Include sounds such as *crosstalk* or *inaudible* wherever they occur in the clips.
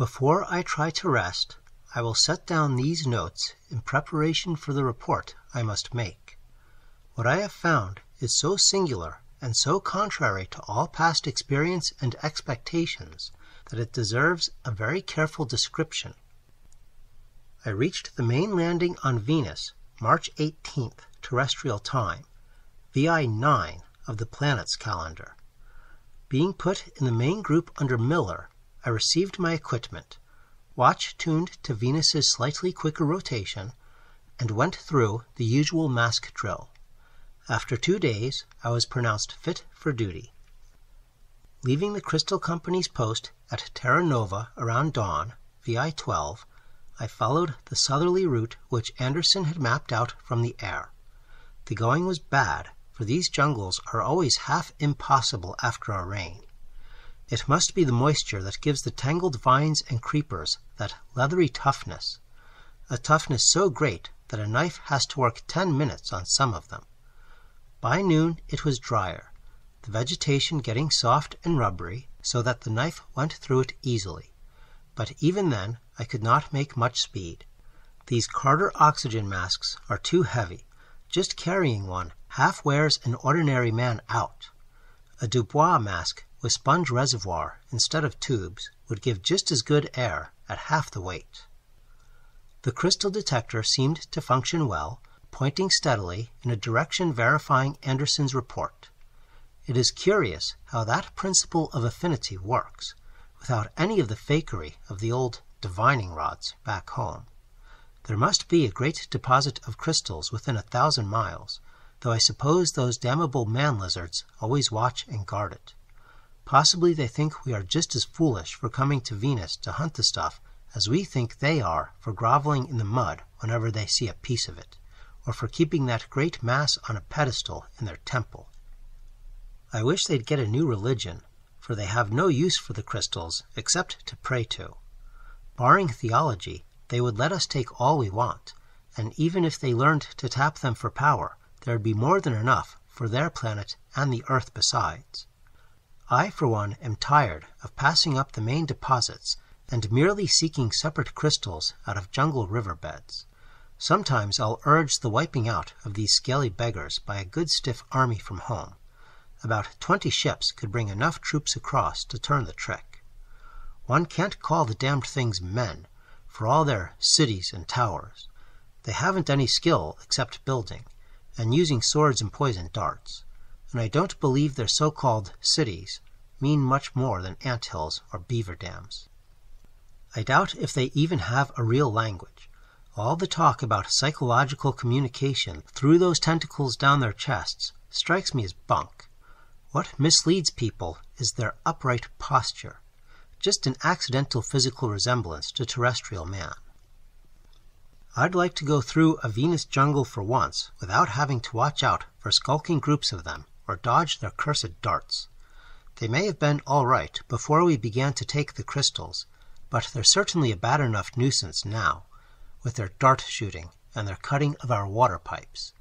Before I try to rest, I will set down these notes in preparation for the report I must make. What I have found is so singular and so contrary to all past experience and expectations that it deserves a very careful description. I reached the main landing on Venus March 18th, terrestrial time, VI 9 of the planet's calendar. Being put in the main group under Miller, I received my equipment, watch tuned to Venus's slightly quicker rotation, and went through the usual mask drill. After two days, I was pronounced fit for duty. Leaving the Crystal Company's post at Terra Nova around dawn, VI 12, I followed the southerly route which Anderson had mapped out from the air. The going was bad, for these jungles are always half impossible after a rain. It must be the moisture that gives the tangled vines and creepers that leathery toughness, a toughness so great that a knife has to work ten minutes on some of them. By noon it was drier, the vegetation getting soft and rubbery so that the knife went through it easily. But even then I could not make much speed. These Carter oxygen masks are too heavy. Just carrying one half wears an ordinary man out. A Dubois mask with sponge reservoir instead of tubes would give just as good air at half the weight. The crystal detector seemed to function well, pointing steadily in a direction verifying Anderson's report. It is curious how that principle of affinity works, without any of the fakery of the old divining rods back home. There must be a great deposit of crystals within a thousand miles, though I suppose those damnable man lizards always watch and guard it. Possibly they think we are just as foolish for coming to Venus to hunt the stuff as we think they are for groveling in the mud whenever they see a piece of it, or for keeping that great mass on a pedestal in their temple. I wish they'd get a new religion, for they have no use for the crystals except to pray to. Barring theology, they would let us take all we want, and even if they learned to tap them for power, there'd be more than enough for their planet and the Earth besides. I, for one, am tired of passing up the main deposits and merely seeking separate crystals out of jungle river beds. Sometimes I'll urge the wiping out of these scaly beggars by a good stiff army from home. About twenty ships could bring enough troops across to turn the trick. One can't call the damned things men, for all their cities and towers. They haven't any skill except building, and using swords and poisoned darts and I don't believe their so-called cities mean much more than ant hills or beaver dams. I doubt if they even have a real language. All the talk about psychological communication through those tentacles down their chests strikes me as bunk. What misleads people is their upright posture, just an accidental physical resemblance to terrestrial man. I'd like to go through a Venus jungle for once without having to watch out for skulking groups of them or dodge their cursed darts. They may have been all right before we began to take the crystals, but they're certainly a bad enough nuisance now, with their dart shooting and their cutting of our water pipes.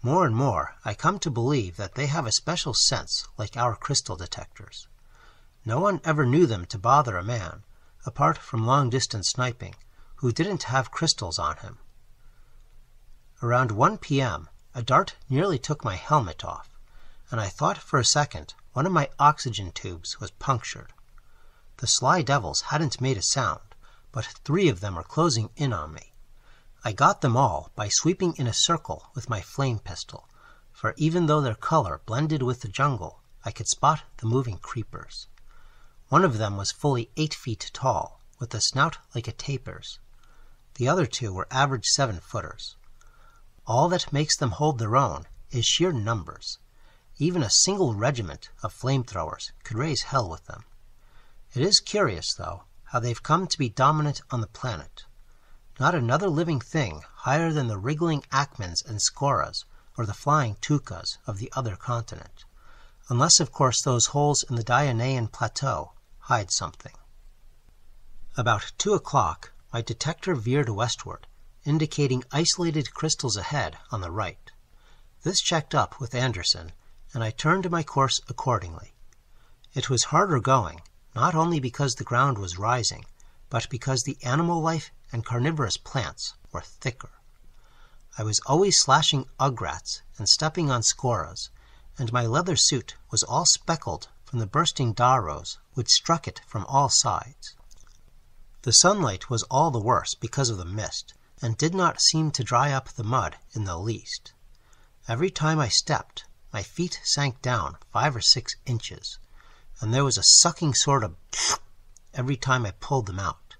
More and more I come to believe that they have a special sense like our crystal detectors. No one ever knew them to bother a man, apart from long distance sniping, who didn't have crystals on him. Around 1 p.m., a dart nearly took my helmet off and I thought for a second one of my oxygen tubes was punctured. The sly devils hadn't made a sound, but three of them were closing in on me. I got them all by sweeping in a circle with my flame pistol, for even though their color blended with the jungle, I could spot the moving creepers. One of them was fully eight feet tall, with a snout like a tapir's. The other two were average seven footers. All that makes them hold their own is sheer numbers. Even a single regiment of flamethrowers could raise hell with them. It is curious, though, how they've come to be dominant on the planet. Not another living thing higher than the wriggling Akmans and Skorahs or the flying Tukahs of the other continent. Unless, of course, those holes in the Dionaean plateau hide something. About two o'clock, my detector veered westward, indicating isolated crystals ahead on the right. This checked up with Anderson and I turned my course accordingly. It was harder going, not only because the ground was rising, but because the animal life and carnivorous plants were thicker. I was always slashing ugrats and stepping on skorahs, and my leather suit was all speckled from the bursting darohs which struck it from all sides. The sunlight was all the worse because of the mist, and did not seem to dry up the mud in the least. Every time I stepped, my feet sank down five or six inches, and there was a sucking sort of *sniffs* every time I pulled them out.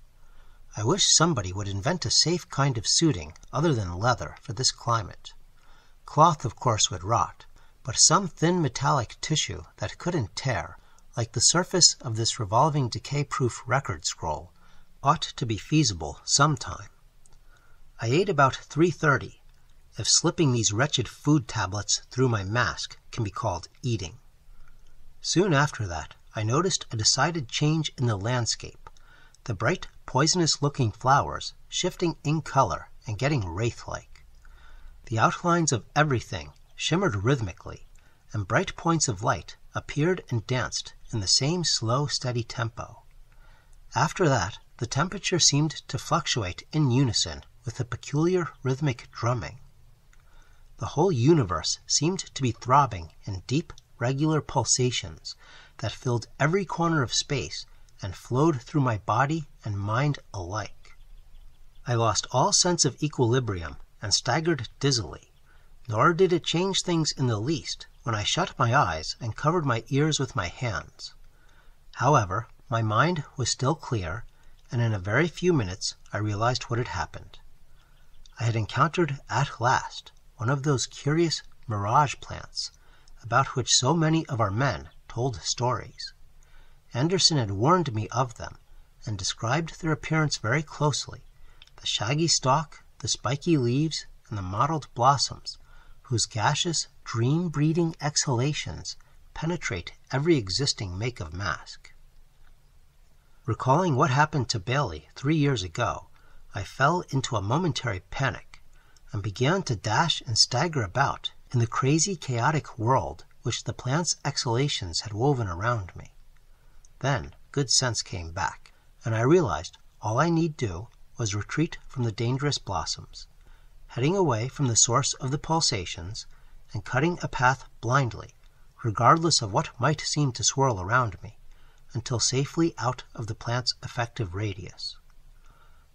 I wish somebody would invent a safe kind of suiting other than leather for this climate. Cloth, of course, would rot, but some thin metallic tissue that couldn't tear, like the surface of this revolving decay-proof record scroll, ought to be feasible sometime. I ate about 3.30, if slipping these wretched food tablets through my mask can be called eating. Soon after that, I noticed a decided change in the landscape, the bright, poisonous-looking flowers shifting in color and getting wraith-like. The outlines of everything shimmered rhythmically, and bright points of light appeared and danced in the same slow, steady tempo. After that, the temperature seemed to fluctuate in unison with a peculiar rhythmic drumming. The whole universe seemed to be throbbing in deep, regular pulsations that filled every corner of space and flowed through my body and mind alike. I lost all sense of equilibrium and staggered dizzily, nor did it change things in the least when I shut my eyes and covered my ears with my hands. However, my mind was still clear, and in a very few minutes I realized what had happened. I had encountered at last one of those curious mirage plants about which so many of our men told stories. Anderson had warned me of them, and described their appearance very closely the shaggy stalk, the spiky leaves, and the mottled blossoms, whose gaseous, dream breeding exhalations penetrate every existing make of mask. Recalling what happened to Bailey three years ago, I fell into a momentary panic, and began to dash and stagger about in the crazy, chaotic world which the plant's exhalations had woven around me. Then good sense came back, and I realized all I need do was retreat from the dangerous blossoms, heading away from the source of the pulsations, and cutting a path blindly, regardless of what might seem to swirl around me, until safely out of the plant's effective radius.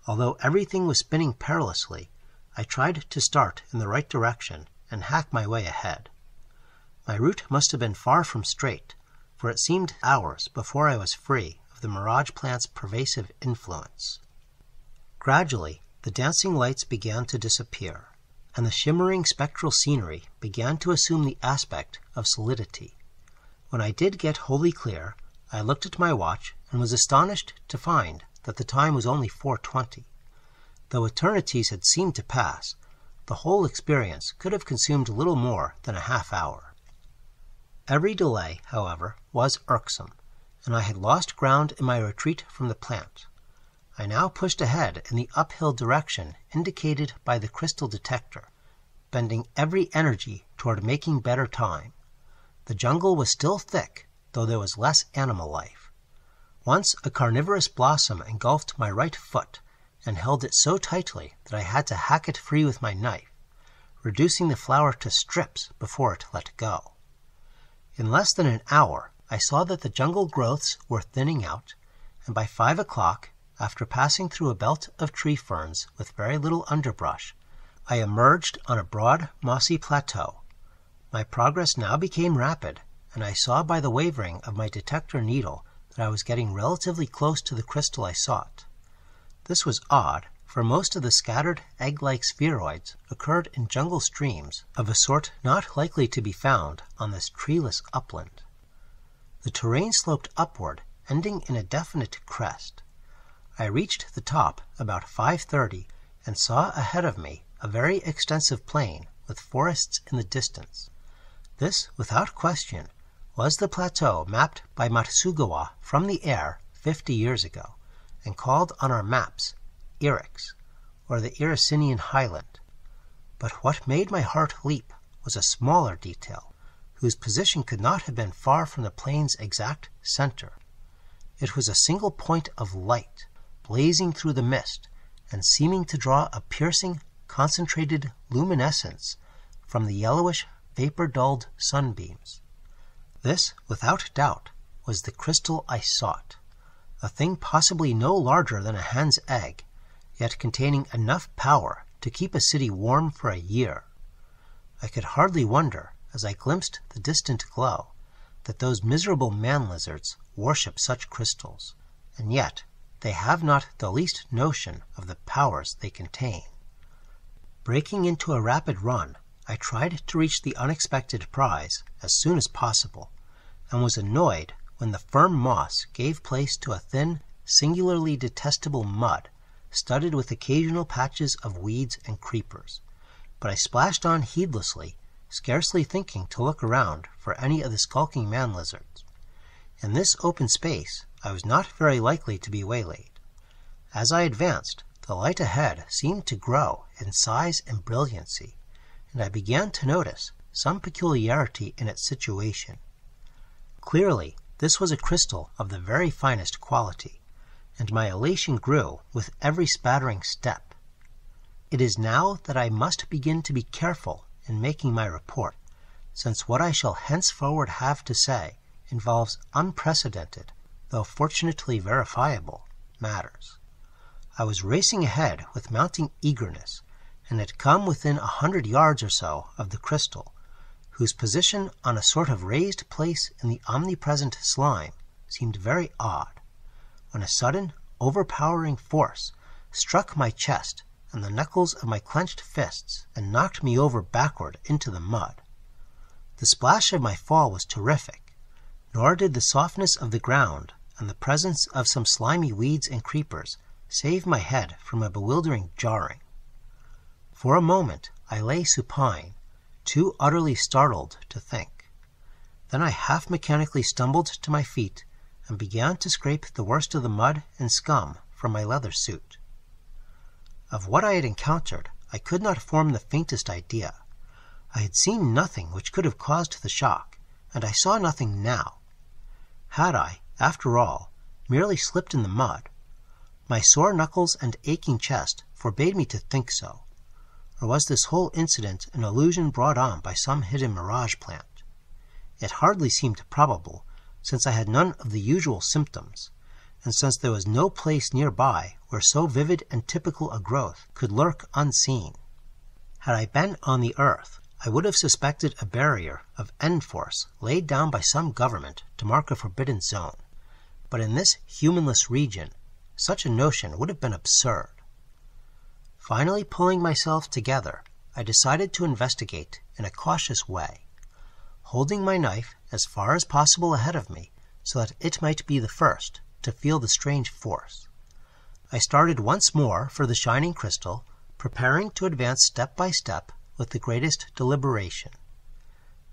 Although everything was spinning perilously, I tried to start in the right direction and hack my way ahead. My route must have been far from straight, for it seemed hours before I was free of the mirage plant's pervasive influence. Gradually, the dancing lights began to disappear, and the shimmering spectral scenery began to assume the aspect of solidity. When I did get wholly clear, I looked at my watch and was astonished to find that the time was only 4:20. Though eternities had seemed to pass, the whole experience could have consumed little more than a half hour. Every delay, however, was irksome, and I had lost ground in my retreat from the plant. I now pushed ahead in the uphill direction indicated by the crystal detector, bending every energy toward making better time. The jungle was still thick, though there was less animal life. Once a carnivorous blossom engulfed my right foot and held it so tightly that I had to hack it free with my knife, reducing the flower to strips before it let go. In less than an hour I saw that the jungle growths were thinning out, and by five o'clock, after passing through a belt of tree ferns with very little underbrush, I emerged on a broad, mossy plateau. My progress now became rapid, and I saw by the wavering of my detector needle that I was getting relatively close to the crystal I sought. This was odd, for most of the scattered egg-like spheroids occurred in jungle streams of a sort not likely to be found on this treeless upland. The terrain sloped upward, ending in a definite crest. I reached the top about 5:30 and saw ahead of me a very extensive plain with forests in the distance. This, without question, was the plateau mapped by Matsugawa from the air fifty years ago, and called on our maps Eryx, or the Erycinian highland. But what made my heart leap was a smaller detail, whose position could not have been far from the plain's exact center. It was a single point of light, blazing through the mist and seeming to draw a piercing, concentrated luminescence from the yellowish, vapor dulled sunbeams. This, without doubt, was the crystal I sought, a thing possibly no larger than a hen's egg, yet containing enough power to keep a city warm for a year. I could hardly wonder, as I glimpsed the distant glow, that those miserable man lizards worship such crystals, and yet they have not the least notion of the powers they contain. Breaking into a rapid run, I tried to reach the unexpected prize as soon as possible, and was annoyed when the firm moss gave place to a thin, singularly detestable mud, studded with occasional patches of weeds and creepers. But I splashed on heedlessly, scarcely thinking to look around for any of the skulking man lizards. In this open space I was not very likely to be waylaid. As I advanced, the light ahead seemed to grow in size and brilliancy, and I began to notice some peculiarity in its situation. Clearly, this was a crystal of the very finest quality, and my elation grew with every spattering step. It is now that I must begin to be careful in making my report, since what I shall henceforward have to say involves unprecedented, though fortunately verifiable, matters. I was racing ahead with mounting eagerness, and had come within a hundred yards or so of the crystal, whose position on a sort of raised place in the omnipresent slime seemed very odd, when a sudden, overpowering force struck my chest and the knuckles of my clenched fists and knocked me over backward into the mud. The splash of my fall was terrific, nor did the softness of the ground and the presence of some slimy weeds and creepers save my head from a bewildering jarring. For a moment I lay supine, too utterly startled to think. Then I half mechanically stumbled to my feet and began to scrape the worst of the mud and scum from my leather suit. Of what I had encountered I could not form the faintest idea. I had seen nothing which could have caused the shock, and I saw nothing now. Had I, after all, merely slipped in the mud? My sore knuckles and aching chest forbade me to think so. Or was this whole incident an illusion brought on by some hidden mirage plant? It hardly seemed probable, since I had none of the usual symptoms, and since there was no place near by where so vivid and typical a growth could lurk unseen. Had I been on the earth, I would have suspected a barrier of End Force laid down by some government to mark a forbidden zone, but in this humanless region such a notion would have been absurd. Finally pulling myself together, I decided to investigate in a cautious way, holding my knife as far as possible ahead of me so that it might be the first to feel the strange force. I started once more for the shining crystal, preparing to advance step by step with the greatest deliberation.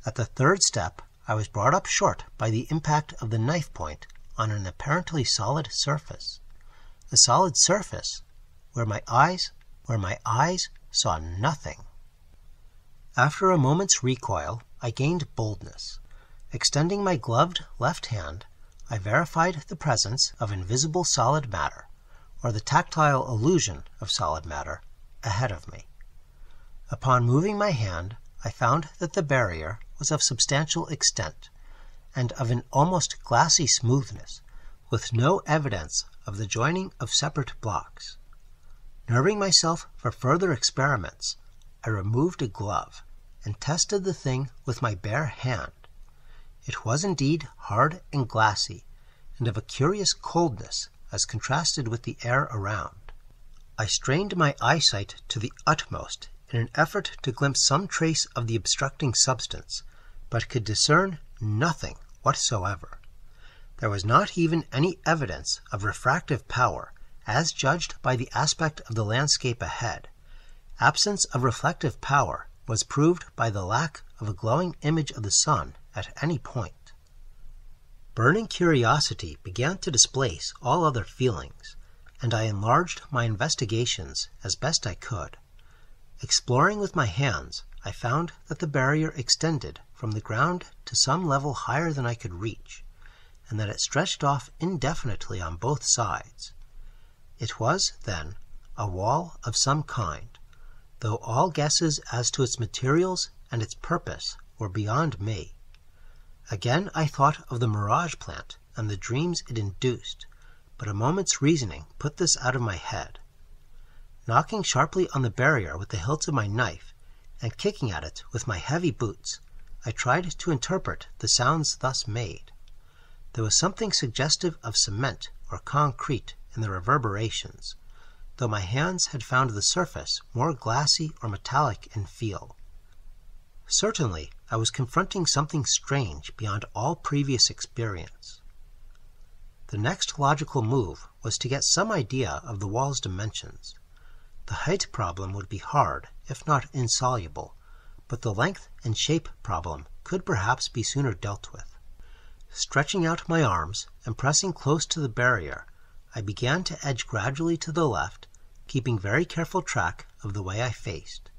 At the third step I was brought up short by the impact of the knife point on an apparently solid surface. A solid surface where my eyes where my eyes saw nothing. After a moment's recoil, I gained boldness. Extending my gloved left hand, I verified the presence of invisible solid matter, or the tactile illusion of solid matter, ahead of me. Upon moving my hand, I found that the barrier was of substantial extent, and of an almost glassy smoothness, with no evidence of the joining of separate blocks. Nerving myself for further experiments, I removed a glove and tested the thing with my bare hand. It was indeed hard and glassy, and of a curious coldness as contrasted with the air around. I strained my eyesight to the utmost in an effort to glimpse some trace of the obstructing substance, but could discern nothing whatsoever. There was not even any evidence of refractive power as judged by the aspect of the landscape ahead. Absence of reflective power was proved by the lack of a glowing image of the sun at any point. Burning curiosity began to displace all other feelings, and I enlarged my investigations as best I could. Exploring with my hands, I found that the barrier extended from the ground to some level higher than I could reach, and that it stretched off indefinitely on both sides. It was, then, a wall of some kind, though all guesses as to its materials and its purpose were beyond me. Again I thought of the mirage plant and the dreams it induced, but a moment's reasoning put this out of my head. Knocking sharply on the barrier with the hilt of my knife, and kicking at it with my heavy boots, I tried to interpret the sounds thus made. There was something suggestive of cement or concrete in the reverberations, though my hands had found the surface more glassy or metallic in feel. Certainly I was confronting something strange beyond all previous experience. The next logical move was to get some idea of the wall's dimensions. The height problem would be hard, if not insoluble, but the length and shape problem could perhaps be sooner dealt with. Stretching out my arms and pressing close to the barrier, I began to edge gradually to the left, keeping very careful track of the way I faced.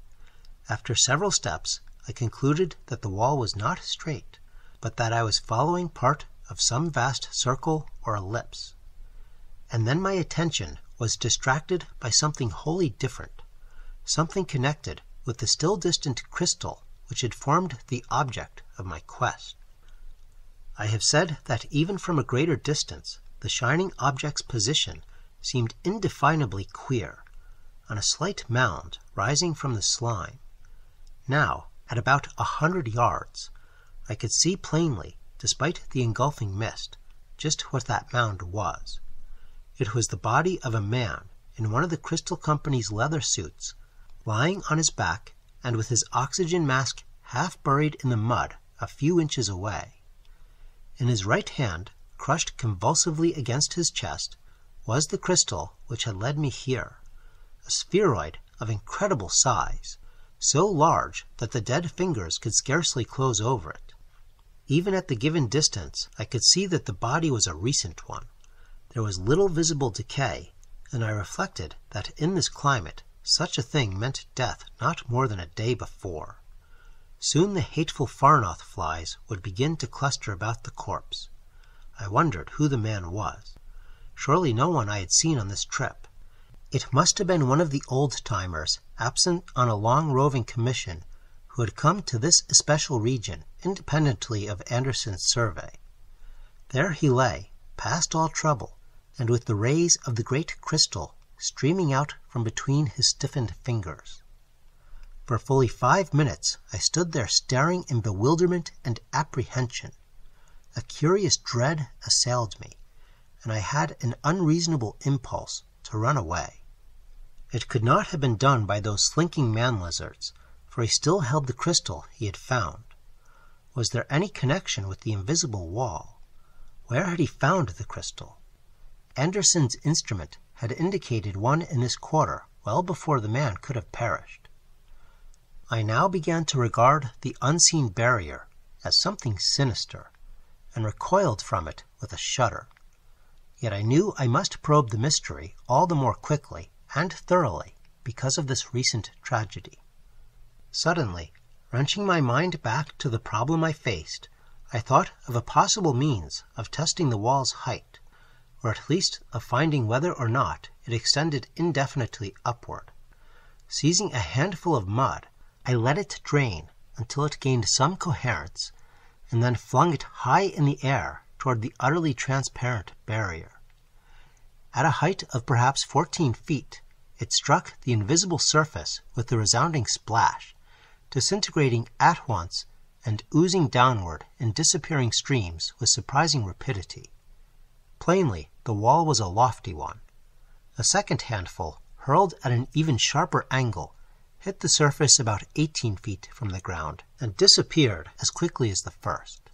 After several steps, I concluded that the wall was not straight, but that I was following part of some vast circle or ellipse. And then my attention was distracted by something wholly different, something connected with the still distant crystal which had formed the object of my quest. I have said that even from a greater distance the shining object's position seemed indefinably queer, on a slight mound rising from the slime. Now, at about a hundred yards, I could see plainly, despite the engulfing mist, just what that mound was. It was the body of a man in one of the Crystal Company's leather suits lying on his back and with his oxygen mask half buried in the mud a few inches away. In his right hand, crushed convulsively against his chest, was the crystal which had led me here, a spheroid of incredible size, so large that the dead fingers could scarcely close over it. Even at the given distance I could see that the body was a recent one. There was little visible decay, and I reflected that in this climate such a thing meant death not more than a day before. Soon the hateful Farnoth flies would begin to cluster about the corpse. I wondered who the man was. Surely no one I had seen on this trip. It must have been one of the old timers, absent on a long roving commission, who had come to this especial region independently of Anderson's survey. There he lay, past all trouble, and with the rays of the great crystal streaming out from between his stiffened fingers. For fully five minutes I stood there staring in bewilderment and apprehension. A curious dread assailed me, and I had an unreasonable impulse to run away. It could not have been done by those slinking man lizards, for he still held the crystal he had found. Was there any connection with the invisible wall? Where had he found the crystal? Anderson's instrument had indicated one in this quarter well before the man could have perished. I now began to regard the unseen barrier as something sinister, and recoiled from it with a shudder. Yet I knew I must probe the mystery all the more quickly and thoroughly because of this recent tragedy. Suddenly, wrenching my mind back to the problem I faced, I thought of a possible means of testing the wall's height or at least of finding whether or not it extended indefinitely upward. Seizing a handful of mud, I let it drain until it gained some coherence, and then flung it high in the air toward the utterly transparent barrier. At a height of perhaps fourteen feet, it struck the invisible surface with a resounding splash, disintegrating at once and oozing downward in disappearing streams with surprising rapidity. Plainly, the wall was a lofty one. A second handful, hurled at an even sharper angle, hit the surface about 18 feet from the ground and disappeared as quickly as the first.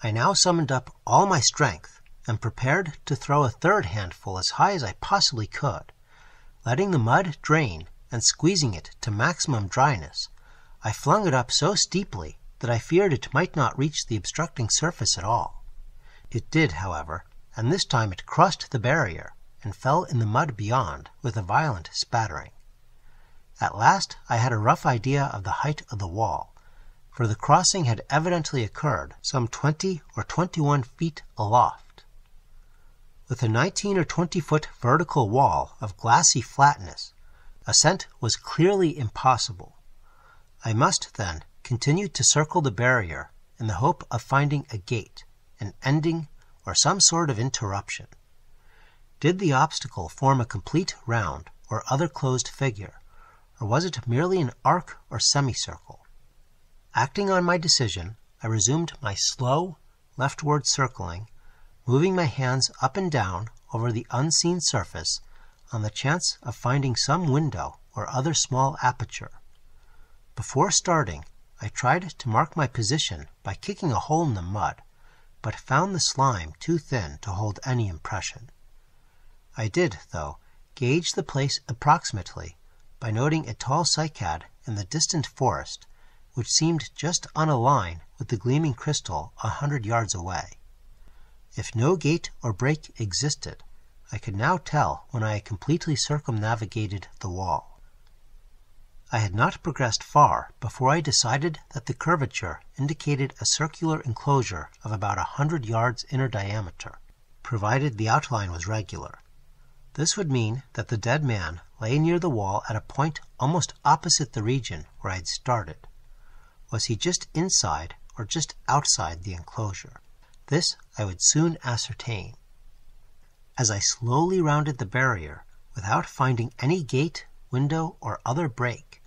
I now summoned up all my strength and prepared to throw a third handful as high as I possibly could. Letting the mud drain and squeezing it to maximum dryness, I flung it up so steeply that I feared it might not reach the obstructing surface at all. It did, however, and this time it crossed the barrier and fell in the mud beyond with a violent spattering. At last I had a rough idea of the height of the wall, for the crossing had evidently occurred some twenty or twenty-one feet aloft. With a 19 or 20 foot vertical wall of glassy flatness, ascent was clearly impossible. I must, then, continue to circle the barrier in the hope of finding a gate, an ending, or some sort of interruption. Did the obstacle form a complete round or other closed figure, or was it merely an arc or semicircle? Acting on my decision, I resumed my slow, leftward circling, moving my hands up and down over the unseen surface on the chance of finding some window or other small aperture. Before starting, I tried to mark my position by kicking a hole in the mud, but found the slime too thin to hold any impression. I did, though, gauge the place approximately by noting a tall cycad in the distant forest, which seemed just on a line with the gleaming crystal a hundred yards away. If no gate or break existed, I could now tell when I had completely circumnavigated the wall. I had not progressed far before I decided that the curvature indicated a circular enclosure of about a hundred yards inner diameter, provided the outline was regular. This would mean that the dead man lay near the wall at a point almost opposite the region where I had started. Was he just inside or just outside the enclosure? This I would soon ascertain. As I slowly rounded the barrier, without finding any gate, window, or other break,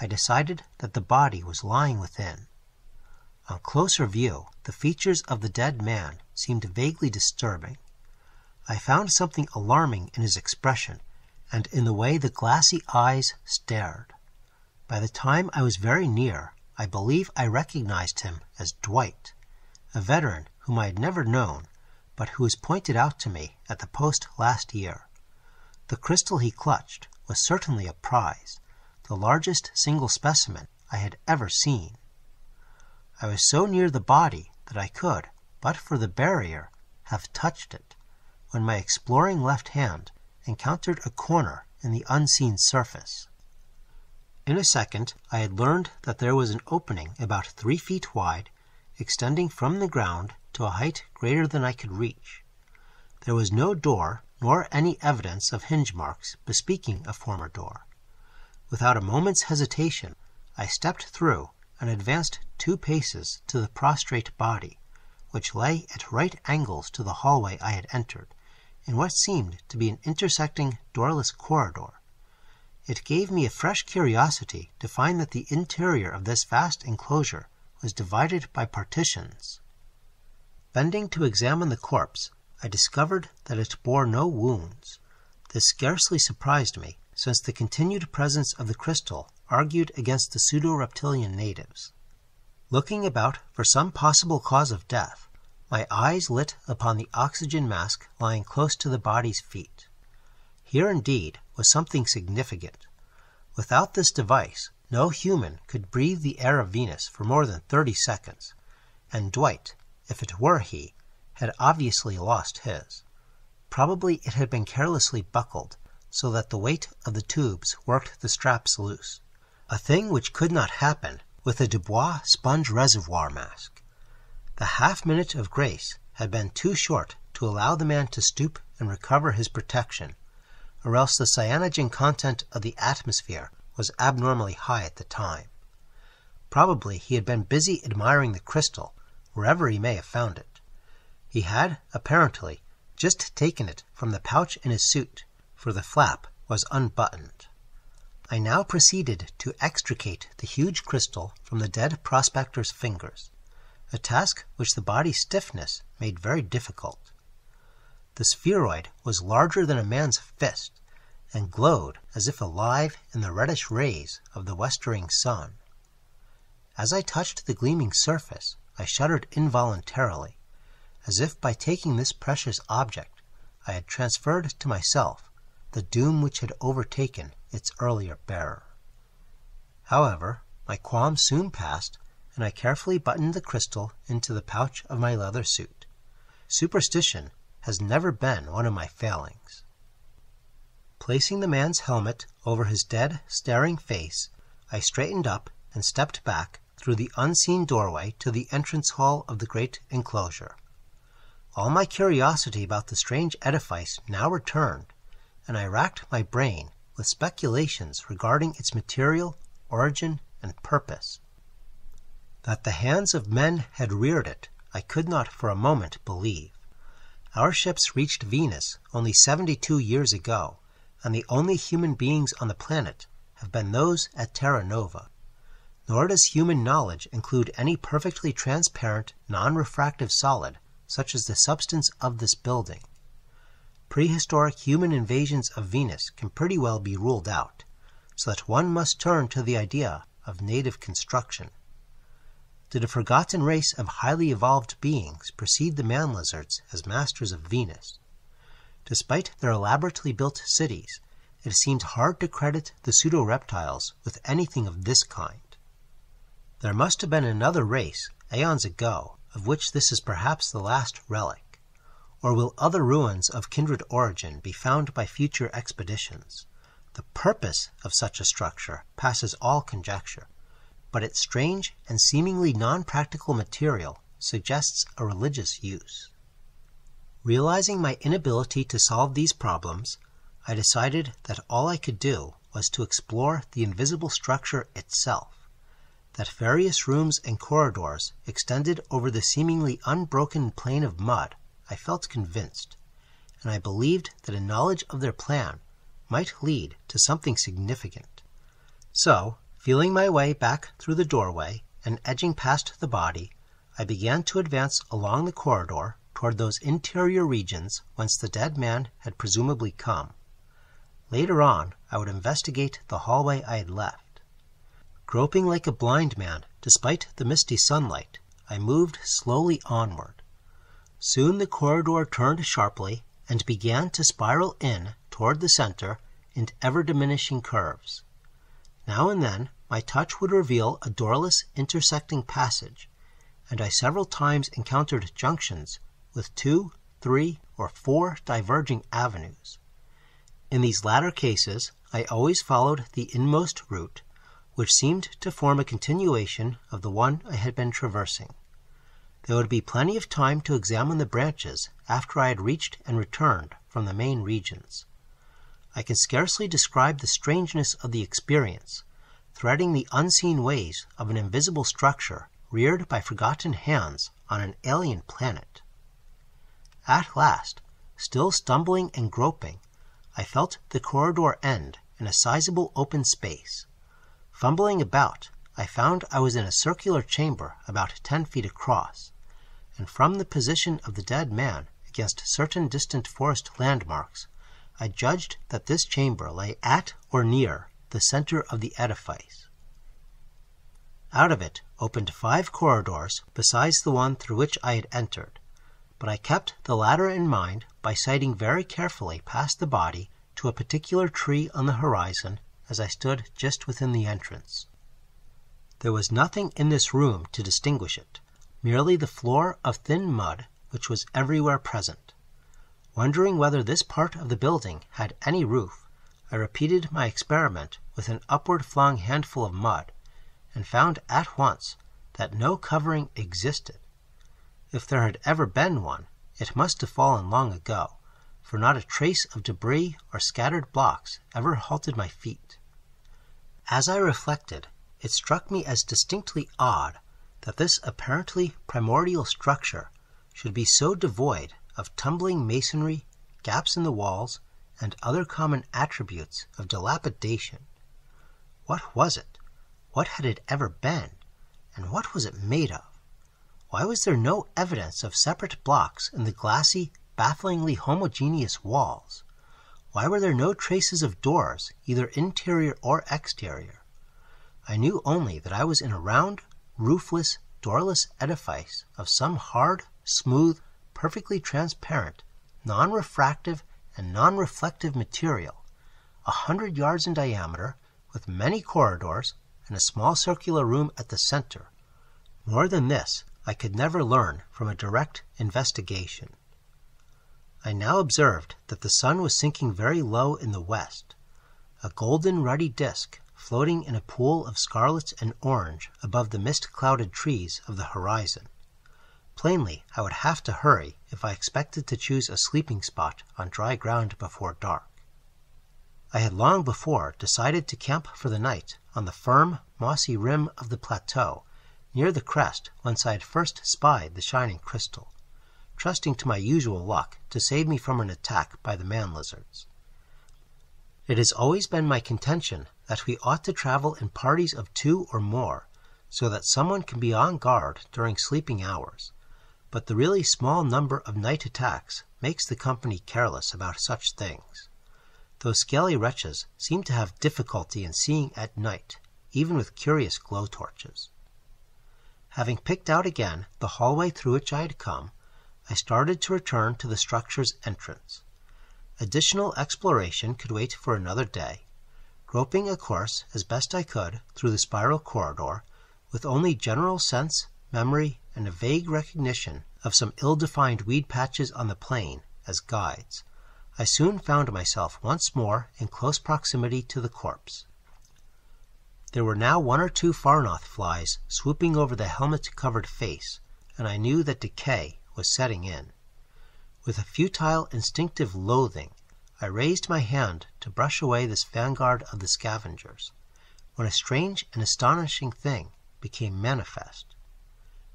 I decided that the body was lying within. On closer view, the features of the dead man seemed vaguely disturbing. I found something alarming in his expression and in the way the glassy eyes stared. By the time I was very near, I believe I recognized him as Dwight, a veteran whom I had never known, but who was pointed out to me at the post last year. The crystal he clutched was certainly a prize, the largest single specimen I had ever seen. I was so near the body that I could, but for the barrier, have touched it, when my exploring left hand encountered a corner in the unseen surface. In a second I had learned that there was an opening about three feet wide, extending from the ground to a height greater than I could reach. There was no door nor any evidence of hinge marks bespeaking a former door. Without a moment's hesitation, I stepped through and advanced two paces to the prostrate body, which lay at right angles to the hallway I had entered, in what seemed to be an intersecting doorless corridor. It gave me a fresh curiosity to find that the interior of this vast enclosure was divided by partitions. Bending to examine the corpse, I discovered that it bore no wounds. This scarcely surprised me, since the continued presence of the crystal argued against the pseudo-reptilian natives. Looking about for some possible cause of death, my eyes lit upon the oxygen mask lying close to the body's feet. Here indeed was something significant. Without this device, no human could breathe the air of Venus for more than thirty seconds, and Dwight, if it were he, had obviously lost his. Probably it had been carelessly buckled, so that the weight of the tubes worked the straps loose, a thing which could not happen with a Dubois sponge reservoir mask. The half minute of grace had been too short to allow the man to stoop and recover his protection, or else the cyanogen content of the atmosphere was abnormally high at the time. Probably he had been busy admiring the crystal wherever he may have found it. He had, apparently, just taken it from the pouch in his suit, for the flap was unbuttoned. I now proceeded to extricate the huge crystal from the dead prospector's fingers, a task which the body's stiffness made very difficult. The spheroid was larger than a man's fist, and glowed as if alive in the reddish rays of the westering sun. As I touched the gleaming surface, I shuddered involuntarily, as if by taking this precious object I had transferred to myself the doom which had overtaken its earlier bearer. However, my qualms soon passed, and I carefully buttoned the crystal into the pouch of my leather suit. Superstition has never been one of my failings. Placing the man's helmet over his dead, staring face, I straightened up and stepped back through the unseen doorway to the entrance hall of the great enclosure. All my curiosity about the strange edifice now returned, and I racked my brain with speculations regarding its material, origin, and purpose. That the hands of men had reared it, I could not for a moment believe. Our ships reached Venus only 72 years ago, and the only human beings on the planet have been those at Terra Nova. Nor does human knowledge include any perfectly transparent, non refractive solid such as the substance of this building. Prehistoric human invasions of Venus can pretty well be ruled out, so that one must turn to the idea of native construction. Did a forgotten race of highly evolved beings precede the man lizards as masters of Venus? Despite their elaborately built cities, it seems hard to credit the pseudo reptiles with anything of this kind. There must have been another race, aeons ago, of which this is perhaps the last relic? Or will other ruins of kindred origin be found by future expeditions? The purpose of such a structure passes all conjecture, but its strange and seemingly non-practical material suggests a religious use. Realizing my inability to solve these problems, I decided that all I could do was to explore the invisible structure itself that various rooms and corridors extended over the seemingly unbroken plain of mud, I felt convinced, and I believed that a knowledge of their plan might lead to something significant. So, feeling my way back through the doorway and edging past the body, I began to advance along the corridor toward those interior regions whence the dead man had presumably come. Later on, I would investigate the hallway I had left. Groping like a blind man, despite the misty sunlight, I moved slowly onward. Soon the corridor turned sharply and began to spiral in toward the center in ever diminishing curves. Now and then my touch would reveal a doorless intersecting passage, and I several times encountered junctions with two, three, or four diverging avenues. In these latter cases I always followed the inmost route which seemed to form a continuation of the one I had been traversing. There would be plenty of time to examine the branches after I had reached and returned from the main regions. I can scarcely describe the strangeness of the experience, threading the unseen ways of an invisible structure reared by forgotten hands on an alien planet. At last, still stumbling and groping, I felt the corridor end in a sizable open space. Fumbling about, I found I was in a circular chamber about ten feet across, and from the position of the dead man against certain distant forest landmarks, I judged that this chamber lay at or near the center of the edifice. Out of it opened five corridors besides the one through which I had entered, but I kept the latter in mind by sighting very carefully past the body to a particular tree on the horizon as I stood just within the entrance. There was nothing in this room to distinguish it, merely the floor of thin mud which was everywhere present. Wondering whether this part of the building had any roof, I repeated my experiment with an upward flung handful of mud, and found at once that no covering existed. If there had ever been one, it must have fallen long ago, for not a trace of debris or scattered blocks ever halted my feet. As I reflected, it struck me as distinctly odd that this apparently primordial structure should be so devoid of tumbling masonry, gaps in the walls, and other common attributes of dilapidation. What was it? What had it ever been? And what was it made of? Why was there no evidence of separate blocks in the glassy, bafflingly homogeneous walls? Why were there no traces of doors, either interior or exterior? I knew only that I was in a round, roofless, doorless edifice of some hard, smooth, perfectly transparent, non-refractive, and non-reflective material, a hundred yards in diameter, with many corridors, and a small circular room at the center. More than this I could never learn from a direct investigation. I now observed that the sun was sinking very low in the west, a golden ruddy disk floating in a pool of scarlet and orange above the mist clouded trees of the horizon. Plainly, I would have to hurry if I expected to choose a sleeping spot on dry ground before dark. I had long before decided to camp for the night on the firm, mossy rim of the plateau, near the crest whence I had first spied the shining crystal, trusting to my usual luck to save me from an attack by the man lizards. It has always been my contention that we ought to travel in parties of two or more, so that someone can be on guard during sleeping hours, but the really small number of night attacks makes the company careless about such things. Those scaly wretches seem to have difficulty in seeing at night, even with curious glow torches. Having picked out again the hallway through which I had come, I started to return to the structure's entrance. Additional exploration could wait for another day. Groping a course as best I could through the spiral corridor, with only general sense, memory, and a vague recognition of some ill defined weed patches on the plain as guides, I soon found myself once more in close proximity to the corpse. There were now one or two Farnoth flies swooping over the helmet covered face, and I knew that decay was setting in. With a futile, instinctive loathing, I raised my hand to brush away this vanguard of the scavengers, when a strange and astonishing thing became manifest.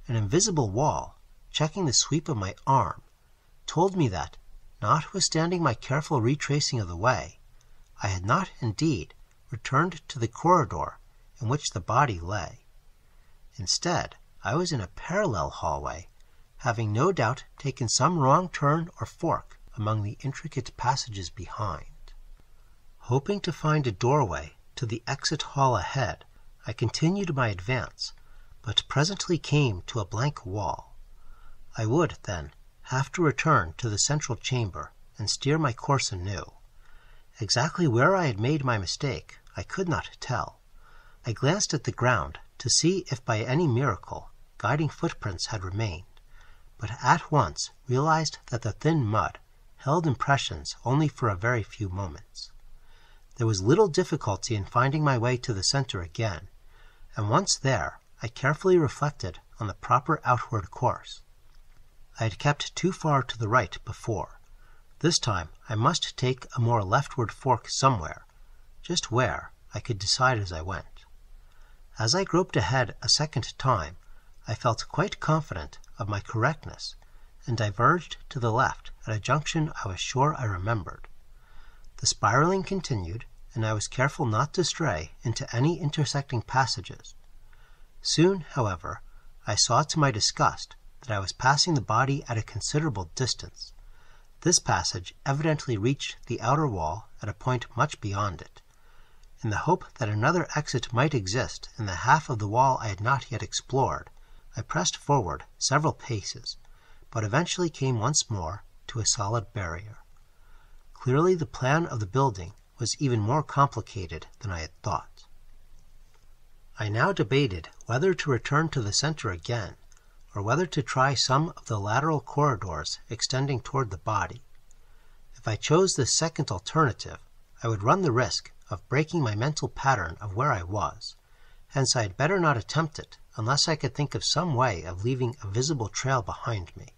An invisible wall, checking the sweep of my arm, told me that Notwithstanding my careful retracing of the way, I had not, indeed, returned to the corridor in which the body lay. Instead, I was in a parallel hallway, having no doubt taken some wrong turn or fork among the intricate passages behind. Hoping to find a doorway to the exit hall ahead, I continued my advance, but presently came to a blank wall. I would, then, have to return to the central chamber and steer my course anew. Exactly where I had made my mistake I could not tell. I glanced at the ground to see if by any miracle guiding footprints had remained, but at once realized that the thin mud held impressions only for a very few moments. There was little difficulty in finding my way to the center again, and once there I carefully reflected on the proper outward course. I had kept too far to the right before. This time I must take a more leftward fork somewhere. Just where, I could decide as I went. As I groped ahead a second time, I felt quite confident of my correctness, and diverged to the left at a junction I was sure I remembered. The spiraling continued, and I was careful not to stray into any intersecting passages. Soon, however, I saw to my disgust that I was passing the body at a considerable distance. This passage evidently reached the outer wall at a point much beyond it. In the hope that another exit might exist in the half of the wall I had not yet explored, I pressed forward several paces, but eventually came once more to a solid barrier. Clearly the plan of the building was even more complicated than I had thought. I now debated whether to return to the center again or whether to try some of the lateral corridors extending toward the body. If I chose this second alternative, I would run the risk of breaking my mental pattern of where I was, hence I had better not attempt it unless I could think of some way of leaving a visible trail behind me.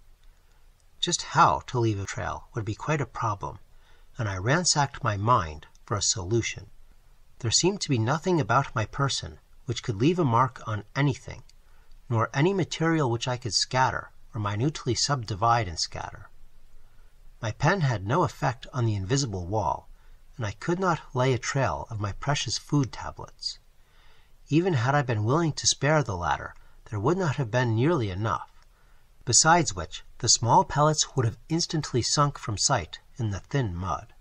Just how to leave a trail would be quite a problem, and I ransacked my mind for a solution. There seemed to be nothing about my person which could leave a mark on anything, nor any material which I could scatter or minutely subdivide and scatter. My pen had no effect on the invisible wall, and I could not lay a trail of my precious food tablets. Even had I been willing to spare the latter, there would not have been nearly enough, besides which the small pellets would have instantly sunk from sight in the thin mud.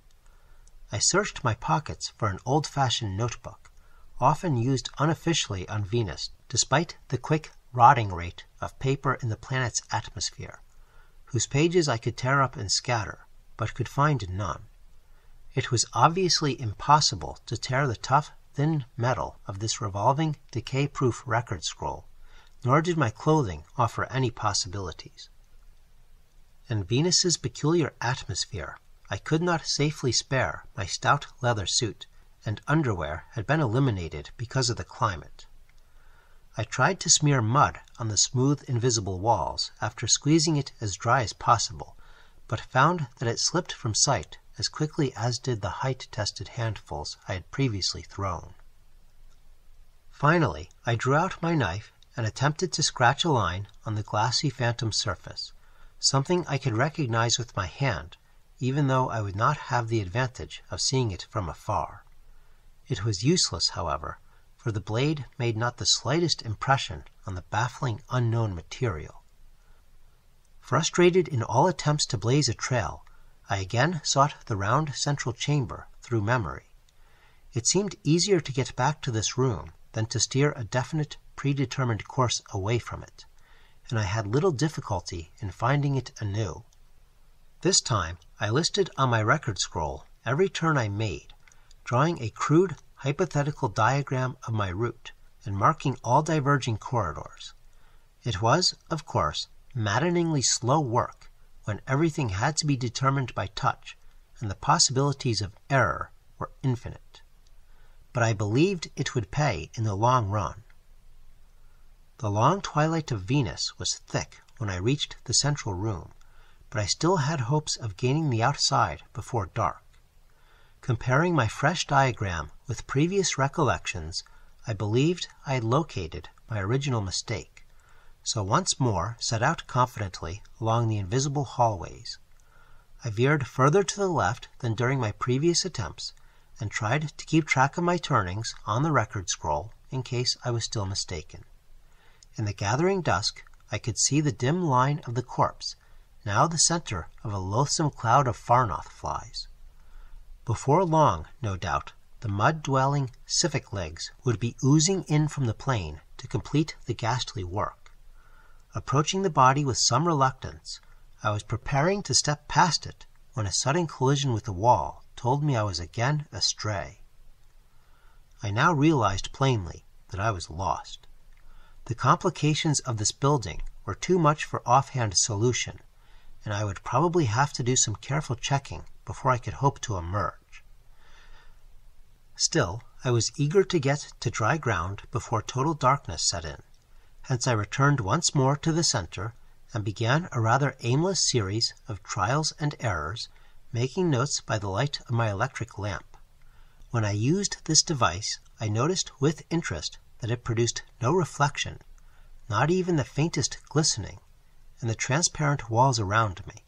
I searched my pockets for an old fashioned notebook, often used unofficially on Venus, despite the quick rotting rate of paper in the planet's atmosphere, whose pages I could tear up and scatter, but could find none. It was obviously impossible to tear the tough, thin metal of this revolving, decay proof record scroll, nor did my clothing offer any possibilities. In Venus's peculiar atmosphere, I could not safely spare my stout leather suit, and underwear had been eliminated because of the climate. I tried to smear mud on the smooth, invisible walls after squeezing it as dry as possible, but found that it slipped from sight as quickly as did the height tested handfuls I had previously thrown. Finally, I drew out my knife and attempted to scratch a line on the glassy phantom surface, something I could recognize with my hand, even though I would not have the advantage of seeing it from afar. It was useless, however, for the blade made not the slightest impression on the baffling unknown material. Frustrated in all attempts to blaze a trail, I again sought the round central chamber through memory. It seemed easier to get back to this room than to steer a definite, predetermined course away from it, and I had little difficulty in finding it anew. This time I listed on my record scroll every turn I made, drawing a crude hypothetical diagram of my route and marking all diverging corridors. It was, of course, maddeningly slow work when everything had to be determined by touch and the possibilities of error were infinite but I believed it would pay in the long run. The long twilight of Venus was thick when I reached the central room, but I still had hopes of gaining the outside before dark. Comparing my fresh diagram with previous recollections, I believed I had located my original mistake, so once more set out confidently along the invisible hallways. I veered further to the left than during my previous attempts, and tried to keep track of my turnings on the record scroll in case I was still mistaken. In the gathering dusk I could see the dim line of the corpse, now the center of a loathsome cloud of Farnoth flies. Before long, no doubt, the mud-dwelling sificlighs would be oozing in from the plain to complete the ghastly work. Approaching the body with some reluctance, I was preparing to step past it when a sudden collision with the wall told me I was again astray. I now realized plainly that I was lost. The complications of this building were too much for offhand solution, and I would probably have to do some careful checking before I could hope to emerge. Still, I was eager to get to dry ground before total darkness set in. Hence I returned once more to the center and began a rather aimless series of trials and errors making notes by the light of my electric lamp. When I used this device I noticed with interest that it produced no reflection, not even the faintest glistening, in the transparent walls around me.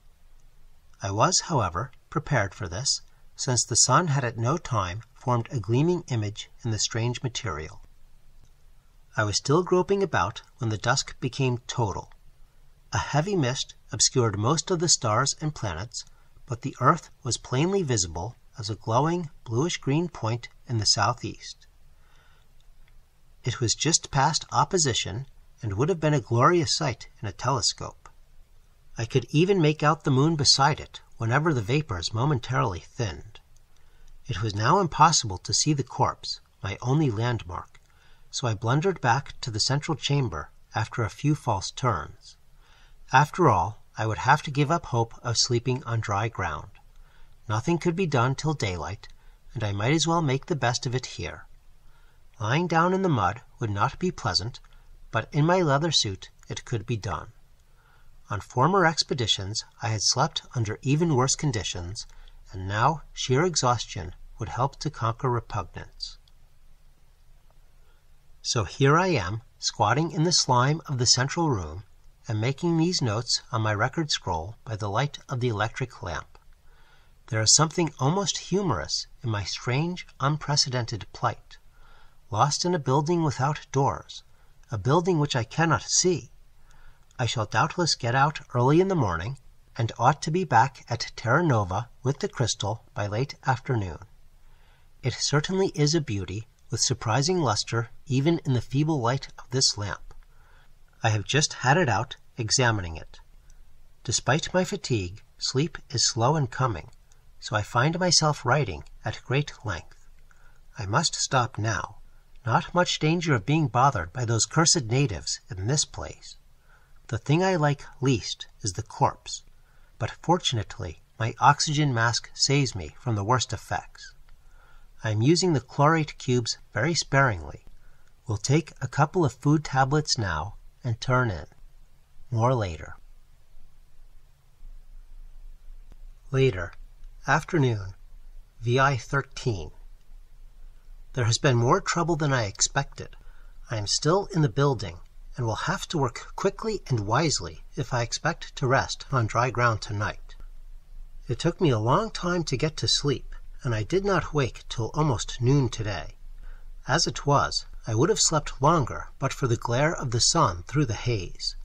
I was, however, prepared for this, since the sun had at no time formed a gleaming image in the strange material. I was still groping about when the dusk became total. A heavy mist obscured most of the stars and planets, but the earth was plainly visible as a glowing bluish-green point in the southeast. It was just past opposition and would have been a glorious sight in a telescope. I could even make out the moon beside it whenever the vapors momentarily thinned. It was now impossible to see the corpse, my only landmark, so I blundered back to the central chamber after a few false turns. After all, I would have to give up hope of sleeping on dry ground. Nothing could be done till daylight, and I might as well make the best of it here. Lying down in the mud would not be pleasant, but in my leather suit it could be done. On former expeditions I had slept under even worse conditions, and now sheer exhaustion would help to conquer repugnance. So here I am, squatting in the slime of the central room, and making these notes on my record scroll by the light of the electric lamp. There is something almost humorous in my strange, unprecedented plight. Lost in a building without doors, a building which I cannot see. I shall doubtless get out early in the morning, and ought to be back at Terra Nova with the crystal by late afternoon. It certainly is a beauty, with surprising luster even in the feeble light of this lamp. I have just had it out, examining it. Despite my fatigue, sleep is slow in coming, so I find myself writing at great length. I must stop now. Not much danger of being bothered by those cursed natives in this place. The thing I like least is the corpse, but fortunately my oxygen mask saves me from the worst effects. I am using the chlorate cubes very sparingly, We'll take a couple of food tablets now and turn in. More later. Later, afternoon, VI 13. There has been more trouble than I expected. I am still in the building and will have to work quickly and wisely if I expect to rest on dry ground tonight. It took me a long time to get to sleep, and I did not wake till almost noon today. As it was, I would have slept longer but for the glare of the sun through the haze.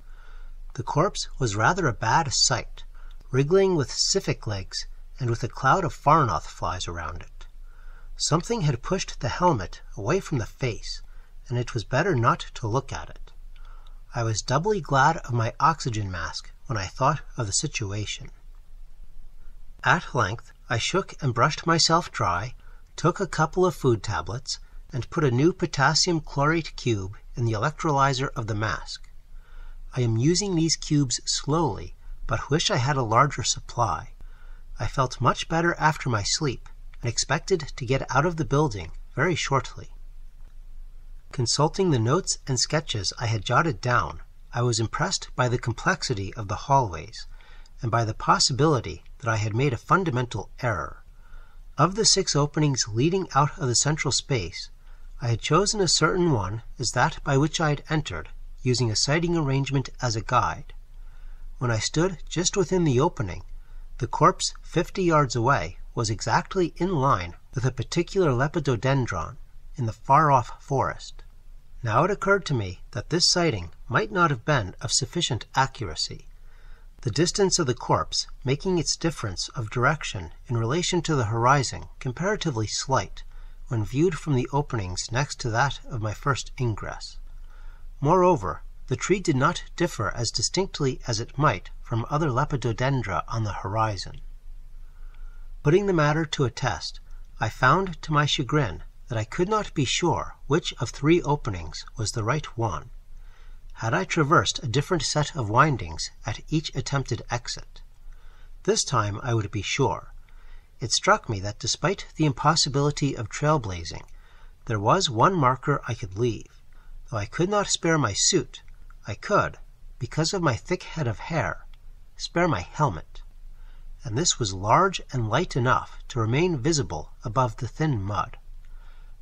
The corpse was rather a bad sight, wriggling with sificlighs and with a cloud of Farnoth flies around it. Something had pushed the helmet away from the face, and it was better not to look at it. I was doubly glad of my oxygen mask when I thought of the situation. At length I shook and brushed myself dry, took a couple of food tablets, and put a new potassium chlorate cube in the electrolyzer of the mask. I am using these cubes slowly, but wish I had a larger supply. I felt much better after my sleep, and expected to get out of the building very shortly. Consulting the notes and sketches I had jotted down, I was impressed by the complexity of the hallways, and by the possibility that I had made a fundamental error. Of the six openings leading out of the central space, I had chosen a certain one as that by which I had entered, using a sighting arrangement as a guide. When I stood just within the opening, the corpse fifty yards away was exactly in line with a particular lepidodendron in the far off forest. Now it occurred to me that this sighting might not have been of sufficient accuracy, the distance of the corpse making its difference of direction in relation to the horizon comparatively slight when viewed from the openings next to that of my first ingress. Moreover, the tree did not differ as distinctly as it might from other lepidodendra on the horizon. Putting the matter to a test, I found to my chagrin that I could not be sure which of three openings was the right one. Had I traversed a different set of windings at each attempted exit? This time I would be sure. It struck me that despite the impossibility of trailblazing, there was one marker I could leave. Though I could not spare my suit, I could, because of my thick head of hair, spare my helmet and this was large and light enough to remain visible above the thin mud.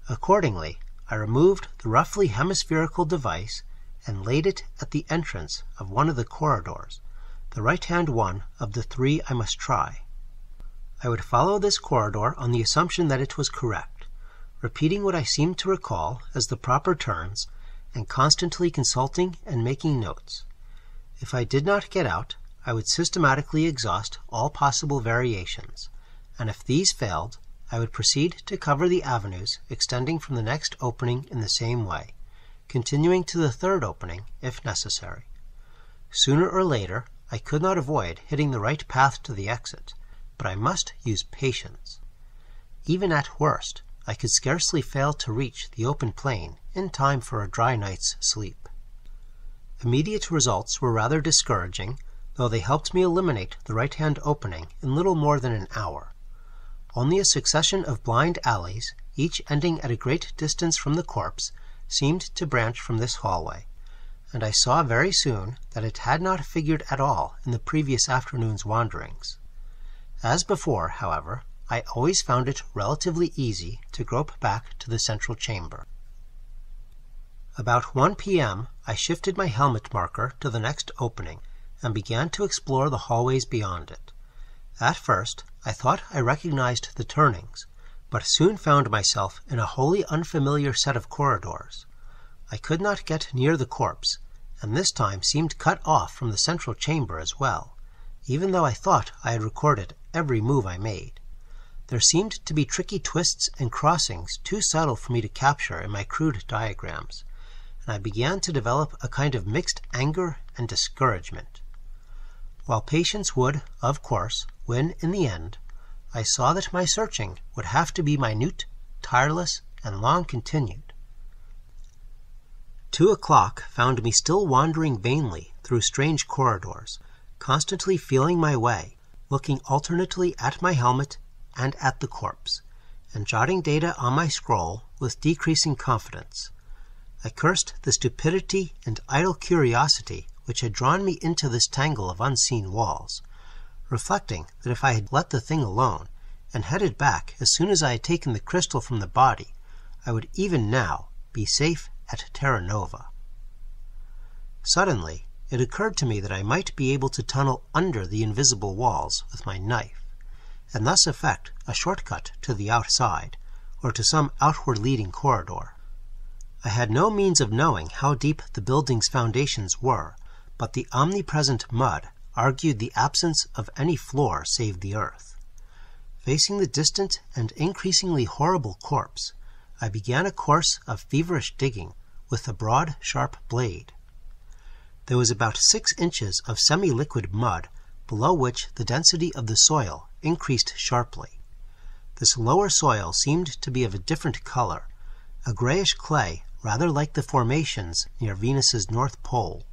Accordingly, I removed the roughly hemispherical device and laid it at the entrance of one of the corridors, the right-hand one of the three I must try. I would follow this corridor on the assumption that it was correct, repeating what I seemed to recall as the proper turns, and constantly consulting and making notes. If I did not get out, I would systematically exhaust all possible variations, and if these failed, I would proceed to cover the avenues extending from the next opening in the same way, continuing to the third opening if necessary. Sooner or later, I could not avoid hitting the right path to the exit, but I must use patience. Even at worst, I could scarcely fail to reach the open plain in time for a dry night's sleep. Immediate results were rather discouraging though they helped me eliminate the right-hand opening in little more than an hour. Only a succession of blind alleys, each ending at a great distance from the corpse, seemed to branch from this hallway, and I saw very soon that it had not figured at all in the previous afternoon's wanderings. As before, however, I always found it relatively easy to grope back to the central chamber. About 1 p.m. I shifted my helmet marker to the next opening and began to explore the hallways beyond it. At first, I thought I recognized the turnings, but soon found myself in a wholly unfamiliar set of corridors. I could not get near the corpse, and this time seemed cut off from the central chamber as well, even though I thought I had recorded every move I made. There seemed to be tricky twists and crossings too subtle for me to capture in my crude diagrams, and I began to develop a kind of mixed anger and discouragement. While patience would, of course, win in the end, I saw that my searching would have to be minute, tireless, and long continued. Two o'clock found me still wandering vainly through strange corridors, constantly feeling my way, looking alternately at my helmet and at the corpse, and jotting data on my scroll with decreasing confidence. I cursed the stupidity and idle curiosity which had drawn me into this tangle of unseen walls, reflecting that if I had let the thing alone, and headed back as soon as I had taken the crystal from the body, I would even now be safe at Terra Nova. Suddenly, it occurred to me that I might be able to tunnel under the invisible walls with my knife, and thus effect a short cut to the outside, or to some outward leading corridor. I had no means of knowing how deep the building's foundations were, but the omnipresent mud argued the absence of any floor save the earth. Facing the distant and increasingly horrible corpse, I began a course of feverish digging with a broad, sharp blade. There was about six inches of semi-liquid mud, below which the density of the soil increased sharply. This lower soil seemed to be of a different color, a grayish clay rather like the formations near Venus's north pole.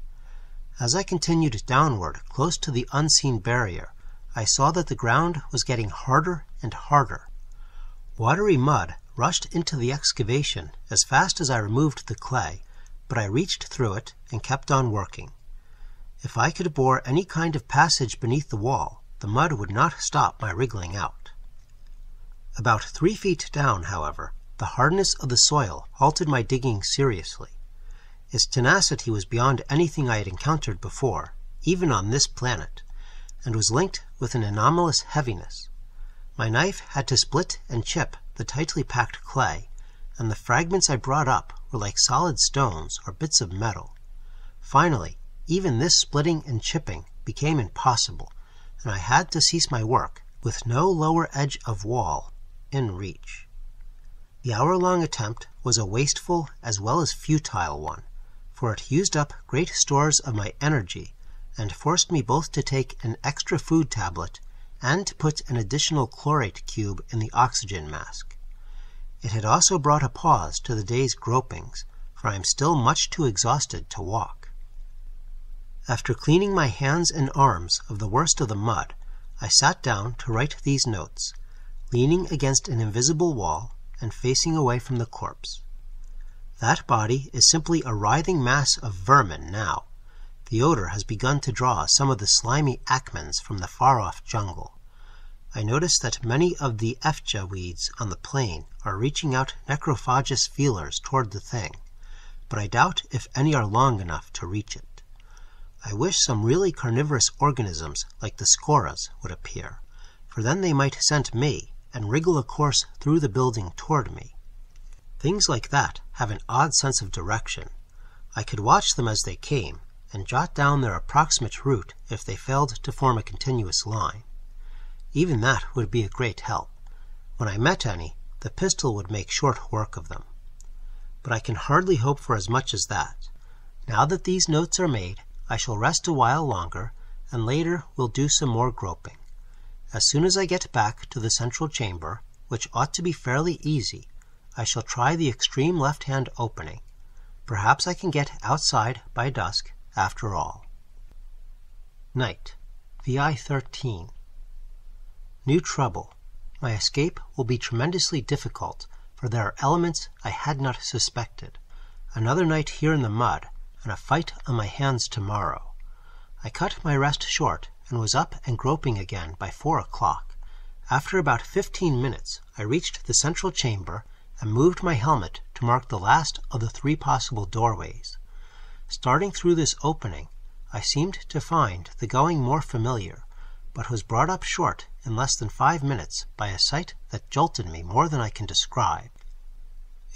As I continued downward close to the unseen barrier, I saw that the ground was getting harder and harder. Watery mud rushed into the excavation as fast as I removed the clay, but I reached through it and kept on working. If I could bore any kind of passage beneath the wall, the mud would not stop my wriggling out. About three feet down, however, the hardness of the soil halted my digging seriously. Its tenacity was beyond anything I had encountered before, even on this planet, and was linked with an anomalous heaviness. My knife had to split and chip the tightly packed clay, and the fragments I brought up were like solid stones or bits of metal. Finally, even this splitting and chipping became impossible, and I had to cease my work with no lower edge of wall in reach. The hour long attempt was a wasteful as well as futile one, for it used up great stores of my energy and forced me both to take an extra food tablet and to put an additional chlorate cube in the oxygen mask. It had also brought a pause to the day's gropings, for I am still much too exhausted to walk. After cleaning my hands and arms of the worst of the mud, I sat down to write these notes, leaning against an invisible wall and facing away from the corpse. That body is simply a writhing mass of vermin now. The odor has begun to draw some of the slimy akmans from the far-off jungle. I notice that many of the efjeh weeds on the plain are reaching out necrophagous feelers toward the thing, but I doubt if any are long enough to reach it. I wish some really carnivorous organisms like the skorahs would appear, for then they might scent me and wriggle a course through the building toward me. Things like that have an odd sense of direction. I could watch them as they came and jot down their approximate route if they failed to form a continuous line. Even that would be a great help. When I met any, the pistol would make short work of them. But I can hardly hope for as much as that. Now that these notes are made, I shall rest a while longer, and later will do some more groping. As soon as I get back to the central chamber, which ought to be fairly easy, I shall try the extreme left-hand opening. Perhaps I can get outside by dusk after all. Night, VI 13. New trouble. My escape will be tremendously difficult, for there are elements I had not suspected. Another night here in the mud, and a fight on my hands tomorrow. I cut my rest short, and was up and groping again by four o'clock. After about fifteen minutes I reached the central chamber and moved my helmet to mark the last of the three possible doorways. Starting through this opening, I seemed to find the going more familiar, but was brought up short in less than five minutes by a sight that jolted me more than I can describe.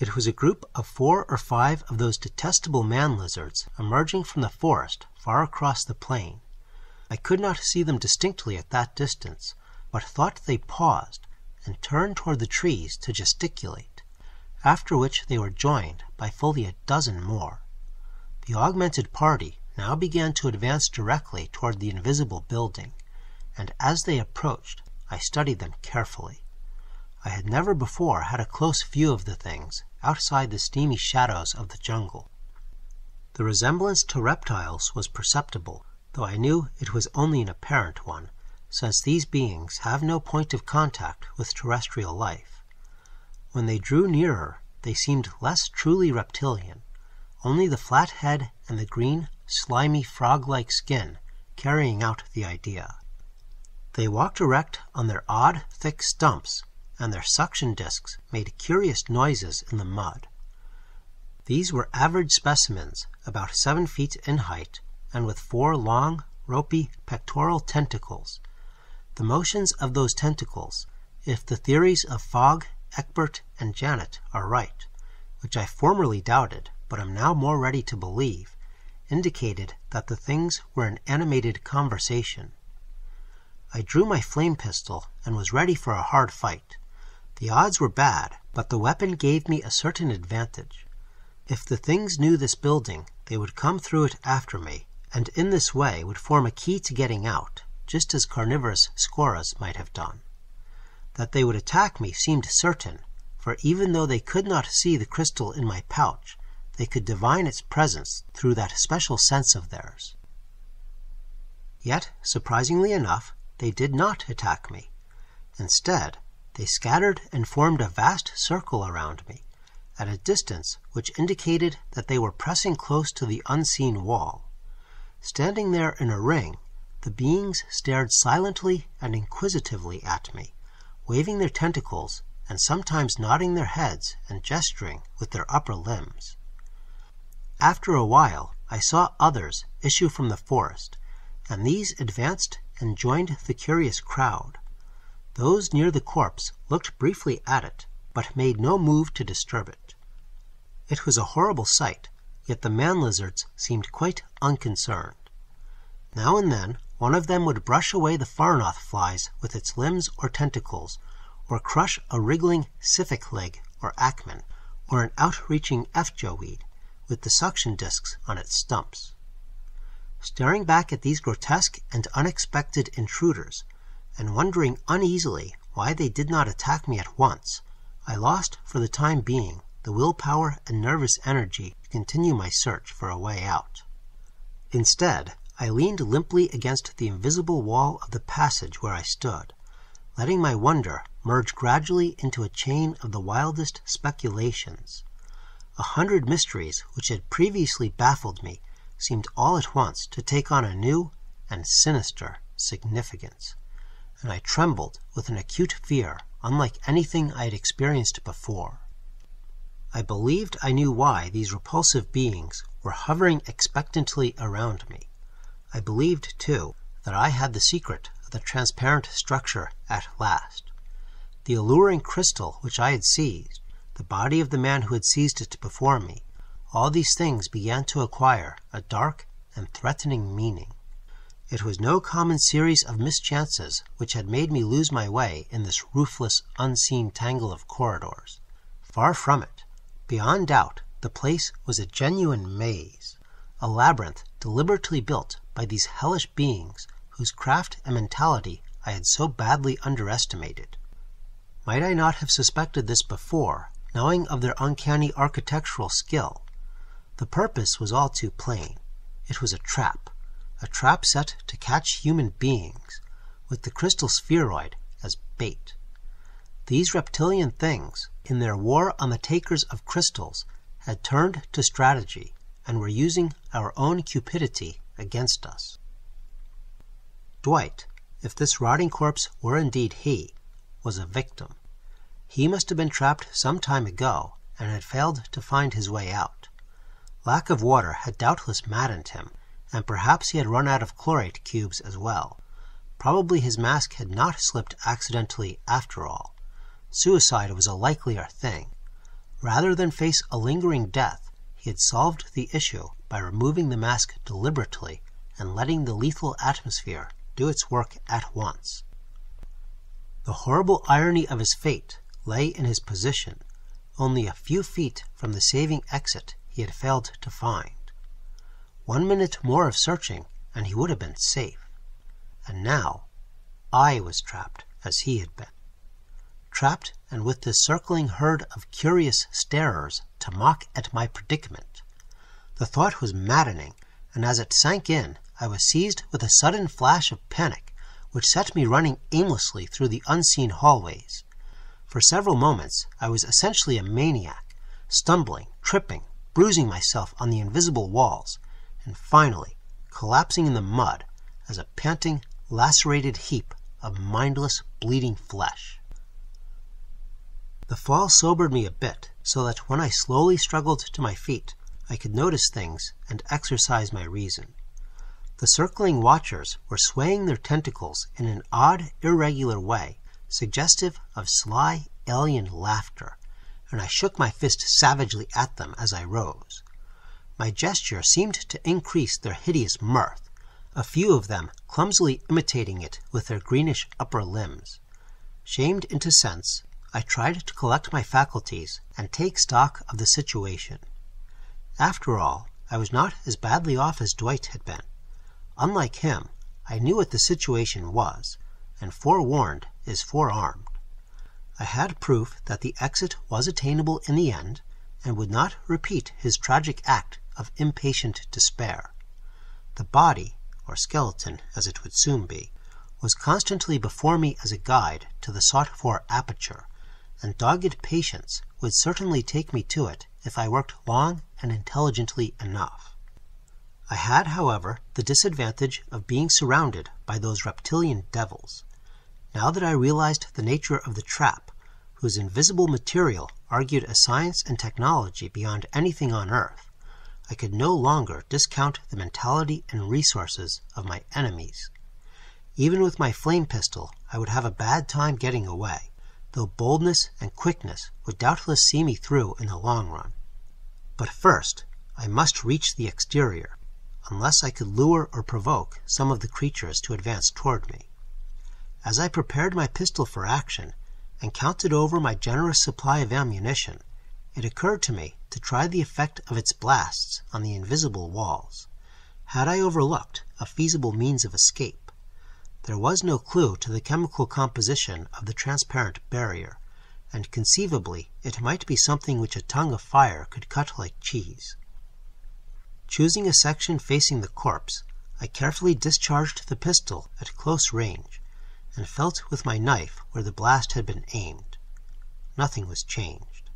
It was a group of four or five of those detestable man lizards emerging from the forest far across the plain. I could not see them distinctly at that distance, but thought they paused and turned toward the trees to gesticulate, after which they were joined by fully a dozen more. The augmented party now began to advance directly toward the invisible building and as they approached I studied them carefully. I had never before had a close view of the things outside the steamy shadows of the jungle. The resemblance to reptiles was perceptible, though I knew it was only an apparent one, since these beings have no point of contact with terrestrial life. When they drew nearer they seemed less truly reptilian. only the flat head and the green, slimy, frog-like skin carrying out the idea. They walked erect on their odd, thick stumps, and their suction discs made curious noises in the mud. These were average specimens, about seven feet in height, and with four long, ropey pectoral tentacles. The motions of those tentacles, if the theories of Fogg, Ekberg, and Janat are right, which I formerly doubted, but am now more ready to believe, indicated that the things were in animated conversation. I drew my flame pistol and was ready for a hard fight. The odds were bad, but the weapon gave me a certain advantage. If the things knew this building, they would come through it after me, and in this way would form a key to getting out, just as carnivorous skorahs might have done. That they would attack me seemed certain, for even though they could not see the crystal in my pouch, they could divine its presence through that special sense of theirs. Yet, surprisingly enough, they did not attack me. Instead, they scattered and formed a vast circle around me, at a distance which indicated that they were pressing close to the unseen wall. Standing there in a ring, the beings stared silently and inquisitively at me, waving their tentacles and sometimes nodding their heads and gesturing with their upper limbs. After a while I saw others issue from the forest, and these advanced and joined the curious crowd. Those near the corpse looked briefly at it, but made no move to disturb it. It was a horrible sight, yet the man lizards seemed quite unconcerned. Now and then one of them would brush away the Farnoth flies with its limbs or tentacles, or crush a wriggling sificligh or akman, or an outreaching efjeh weed with the suction discs on its stumps. Staring back at these grotesque and unexpected intruders, and wondering uneasily why they did not attack me at once, I lost for the time being the willpower and nervous energy to continue my search for a way out. Instead, I leaned limply against the invisible wall of the passage where I stood, letting my wonder merge gradually into a chain of the wildest speculations. A hundred mysteries which had previously baffled me seemed all at once to take on a new and sinister significance, and I trembled with an acute fear unlike anything I had experienced before. I believed I knew why these repulsive beings were hovering expectantly around me. I believed, too, that I had the secret of the transparent structure at last. The alluring crystal which I had seized the body of the man who had seized it before me, all these things began to acquire a dark and threatening meaning. It was no common series of mischances which had made me lose my way in this roofless, unseen tangle of corridors. Far from it. Beyond doubt, the place was a genuine maze, a labyrinth deliberately built by these hellish beings whose craft and mentality I had so badly underestimated. Might I not have suspected this before knowing of their uncanny architectural skill. The purpose was all too plain. It was a trap, a trap set to catch human beings, with the crystal spheroid as bait. These reptilian things, in their war on the takers of crystals, had turned to strategy and were using our own cupidity against us. Dwight, if this rotting corpse were indeed he, was a victim. He must have been trapped some time ago, and had failed to find his way out. Lack of water had doubtless maddened him, and perhaps he had run out of chlorate cubes as well. Probably his mask had not slipped accidentally after all. Suicide was a likelier thing. Rather than face a lingering death, he had solved the issue by removing the mask deliberately and letting the lethal atmosphere do its work at once. The horrible irony of his fate lay in his position, only a few feet from the saving exit he had failed to find. One minute more of searching and he would have been safe. And now I was trapped as he had been. Trapped and with this circling herd of curious starers to mock at my predicament. The thought was maddening, and as it sank in, I was seized with a sudden flash of panic which set me running aimlessly through the unseen hallways. For several moments I was essentially a maniac, stumbling, tripping, bruising myself on the invisible walls, and finally collapsing in the mud as a panting, lacerated heap of mindless, bleeding flesh. The fall sobered me a bit, so that when I slowly struggled to my feet, I could notice things and exercise my reason. The circling watchers were swaying their tentacles in an odd, irregular way, suggestive of sly, alien laughter, and I shook my fist savagely at them as I rose. My gesture seemed to increase their hideous mirth, a few of them clumsily imitating it with their greenish upper limbs. Shamed into sense, I tried to collect my faculties and take stock of the situation. After all, I was not as badly off as Dwight had been. Unlike him, I knew what the situation was, and forewarned is forearmed. I had proof that the exit was attainable in the end, and would not repeat his tragic act of impatient despair. The body, or skeleton as it would soon be, was constantly before me as a guide to the sought for aperture, and dogged patience would certainly take me to it if I worked long and intelligently enough. I had, however, the disadvantage of being surrounded by those reptilian devils. Now that I realized the nature of the trap, whose invisible material argued a science and technology beyond anything on Earth, I could no longer discount the mentality and resources of my enemies. Even with my flame pistol, I would have a bad time getting away, though boldness and quickness would doubtless see me through in the long run. But first, I must reach the exterior unless I could lure or provoke some of the creatures to advance toward me. As I prepared my pistol for action, and counted over my generous supply of ammunition, it occurred to me to try the effect of its blasts on the invisible walls. Had I overlooked a feasible means of escape? There was no clue to the chemical composition of the transparent barrier, and conceivably it might be something which a tongue of fire could cut like cheese. Choosing a section facing the corpse, I carefully discharged the pistol at close range, and felt with my knife where the blast had been aimed. Nothing was changed.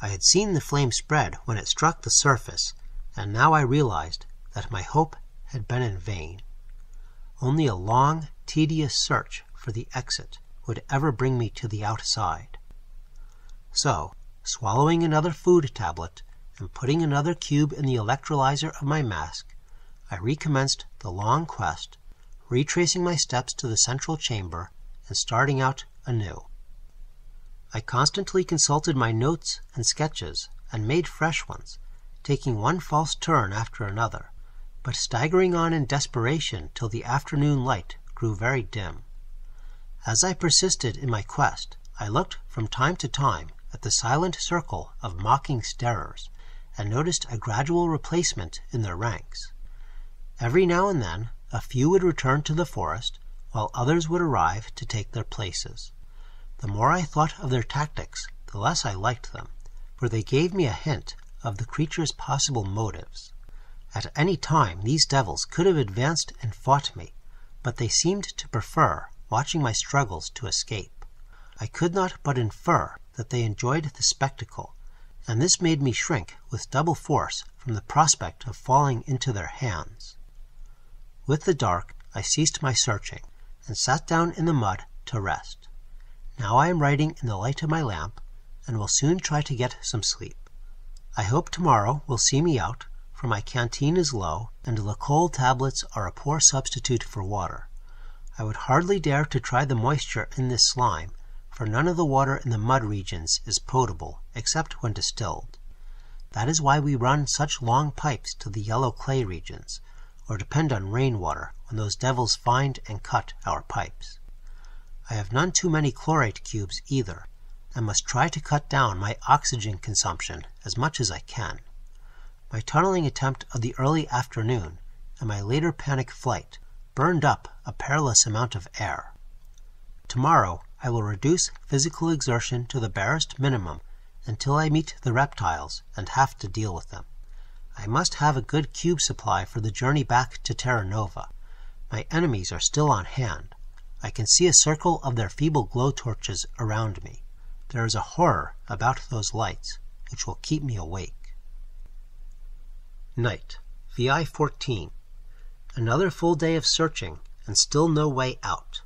I had seen the flame spread when it struck the surface, and now I realized that my hope had been in vain. Only a long, tedious search for the exit would ever bring me to the outside. So, swallowing another food tablet, and putting another cube in the electrolyzer of my mask, I recommenced the long quest, retracing my steps to the central chamber and starting out anew. I constantly consulted my notes and sketches and made fresh ones, taking one false turn after another, but staggering on in desperation till the afternoon light grew very dim. As I persisted in my quest, I looked from time to time at the silent circle of mocking starers, and noticed a gradual replacement in their ranks. Every now and then a few would return to the forest, while others would arrive to take their places. The more I thought of their tactics, the less I liked them, for they gave me a hint of the creature's possible motives. At any time these devils could have advanced and fought me, but they seemed to prefer watching my struggles to escape. I could not but infer that they enjoyed the spectacle and this made me shrink with double force from the prospect of falling into their hands. With the dark, I ceased my searching, and sat down in the mud to rest. Now I am writing in the light of my lamp, and will soon try to get some sleep. I hope tomorrow will see me out, for my canteen is low, and the Lacole tablets are a poor substitute for water. I would hardly dare to try the moisture in this slime, for none of the water in the mud regions is potable except when distilled. That is why we run such long pipes to the yellow clay regions, or depend on rainwater when those devils find and cut our pipes. I have none too many chlorate cubes either, and must try to cut down my oxygen consumption as much as I can. My tunneling attempt of the early afternoon and my later panic flight burned up a perilous amount of air. Tomorrow I will reduce physical exertion to the barest minimum until I meet the reptiles and have to deal with them. I must have a good cube supply for the journey back to Terra Nova. My enemies are still on hand. I can see a circle of their feeble glow torches around me. There is a horror about those lights which will keep me awake. Night, VI 14. Another full day of searching, and still no way out.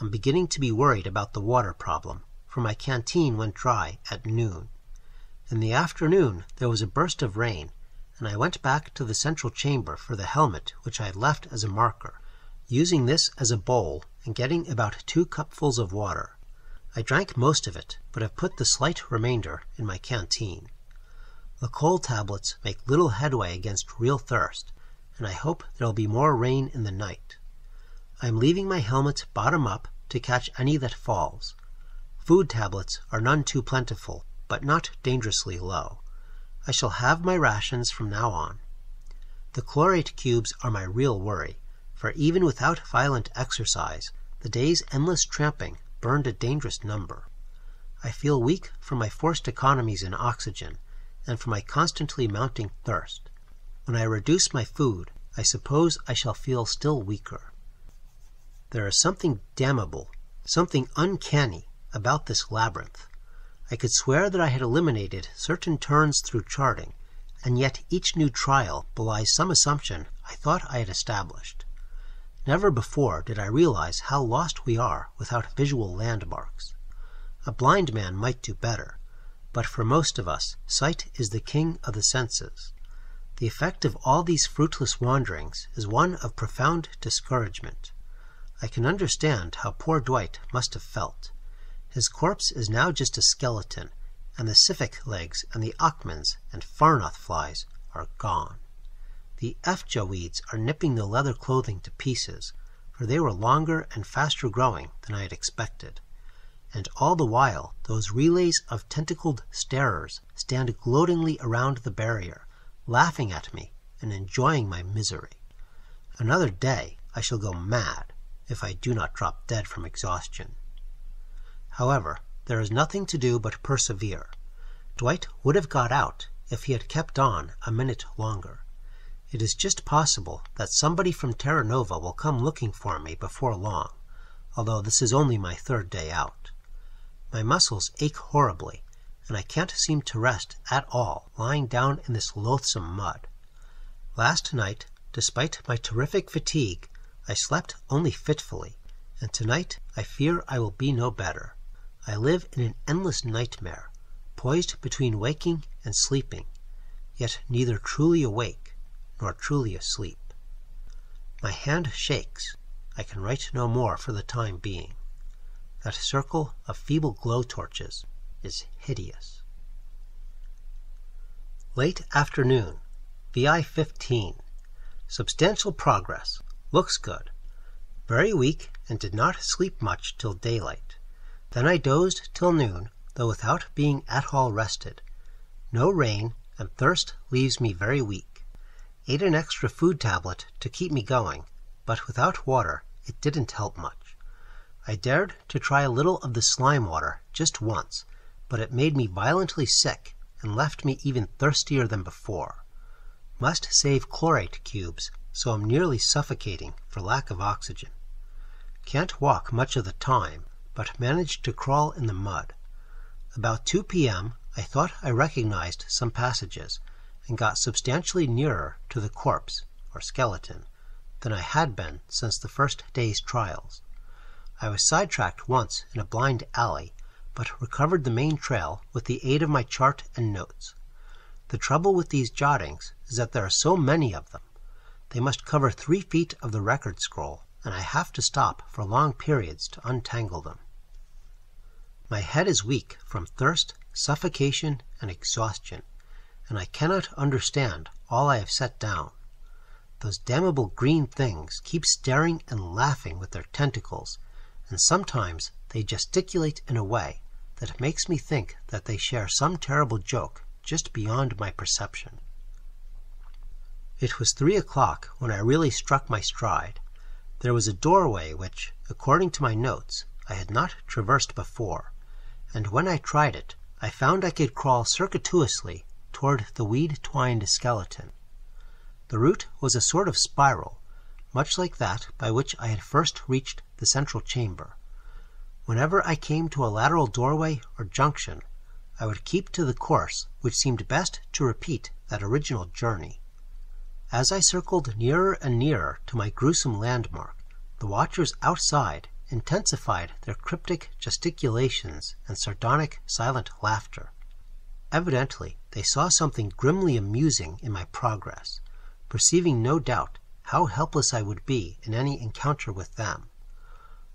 I'm beginning to be worried about the water problem, for my canteen went dry at noon. In the afternoon there was a burst of rain, and I went back to the central chamber for the helmet which I had left as a marker, using this as a bowl and getting about two cupfuls of water. I drank most of it, but have put the slight remainder in my canteen. The coal tablets make little headway against real thirst, and I hope there'll be more rain in the night. I am leaving my helmet bottom up to catch any that falls. Food tablets are none too plentiful, but not dangerously low. I shall have my rations from now on. The chlorate cubes are my real worry, for even without violent exercise, the day's endless tramping burned a dangerous number. I feel weak from my forced economies in oxygen, and for my constantly mounting thirst. When I reduce my food, I suppose I shall feel still weaker. There is something damnable, something uncanny, about this labyrinth. I could swear that I had eliminated certain turns through charting, and yet each new trial belies some assumption I thought I had established. Never before did I realize how lost we are without visual landmarks. A blind man might do better, but for most of us sight is the king of the senses. The effect of all these fruitless wanderings is one of profound discouragement. I can understand how poor Dwight must have felt. His corpse is now just a skeleton, and the sificlighs and the akmans and Farnoth flies are gone. The efjeh weeds are nipping the leather clothing to pieces, for they were longer and faster growing than I had expected. And all the while those relays of tentacled starers stand gloatingly around the barrier, laughing at me and enjoying my misery. Another day I shall go mad if I do not drop dead from exhaustion. However, there is nothing to do but persevere. Dwight would have got out if he had kept on a minute longer. It is just possible that somebody from Terra Nova will come looking for me before long, although this is only my third day out. My muscles ache horribly, and I can't seem to rest at all lying down in this loathsome mud. Last night, despite my terrific fatigue, I slept only fitfully, and tonight I fear I will be no better. I live in an endless nightmare, poised between waking and sleeping, yet neither truly awake nor truly asleep. My hand shakes. I can write no more for the time being. That circle of feeble glow torches is hideous. Late afternoon, VI 15. Substantial progress. Looks good. Very weak and did not sleep much till daylight. Then I dozed till noon, though without being at all rested. No rain, and thirst leaves me very weak. Ate an extra food tablet to keep me going, but without water it didn't help much. I dared to try a little of the slime water just once, but it made me violently sick and left me even thirstier than before. Must save chlorate cubes, so I'm nearly suffocating for lack of oxygen. Can't walk much of the time, but managed to crawl in the mud. About 2 p.m. I thought I recognized some passages, and got substantially nearer to the corpse, or skeleton, than I had been since the first day's trials. I was sidetracked once in a blind alley, but recovered the main trail with the aid of my chart and notes. The trouble with these jottings is that there are so many of them. They must cover three feet of the record scroll, and I have to stop for long periods to untangle them. My head is weak from thirst, suffocation, and exhaustion, and I cannot understand all I have set down. Those damnable green things keep staring and laughing with their tentacles, and sometimes they gesticulate in a way that makes me think that they share some terrible joke just beyond my perception. It was three o'clock when I really struck my stride. There was a doorway which, according to my notes, I had not traversed before and when I tried it, I found I could crawl circuitously toward the weed-twined skeleton. The route was a sort of spiral, much like that by which I had first reached the central chamber. Whenever I came to a lateral doorway or junction, I would keep to the course which seemed best to repeat that original journey. As I circled nearer and nearer to my gruesome landmark, the watchers outside intensified their cryptic gesticulations and sardonic silent laughter. Evidently they saw something grimly amusing in my progress, perceiving no doubt how helpless I would be in any encounter with them.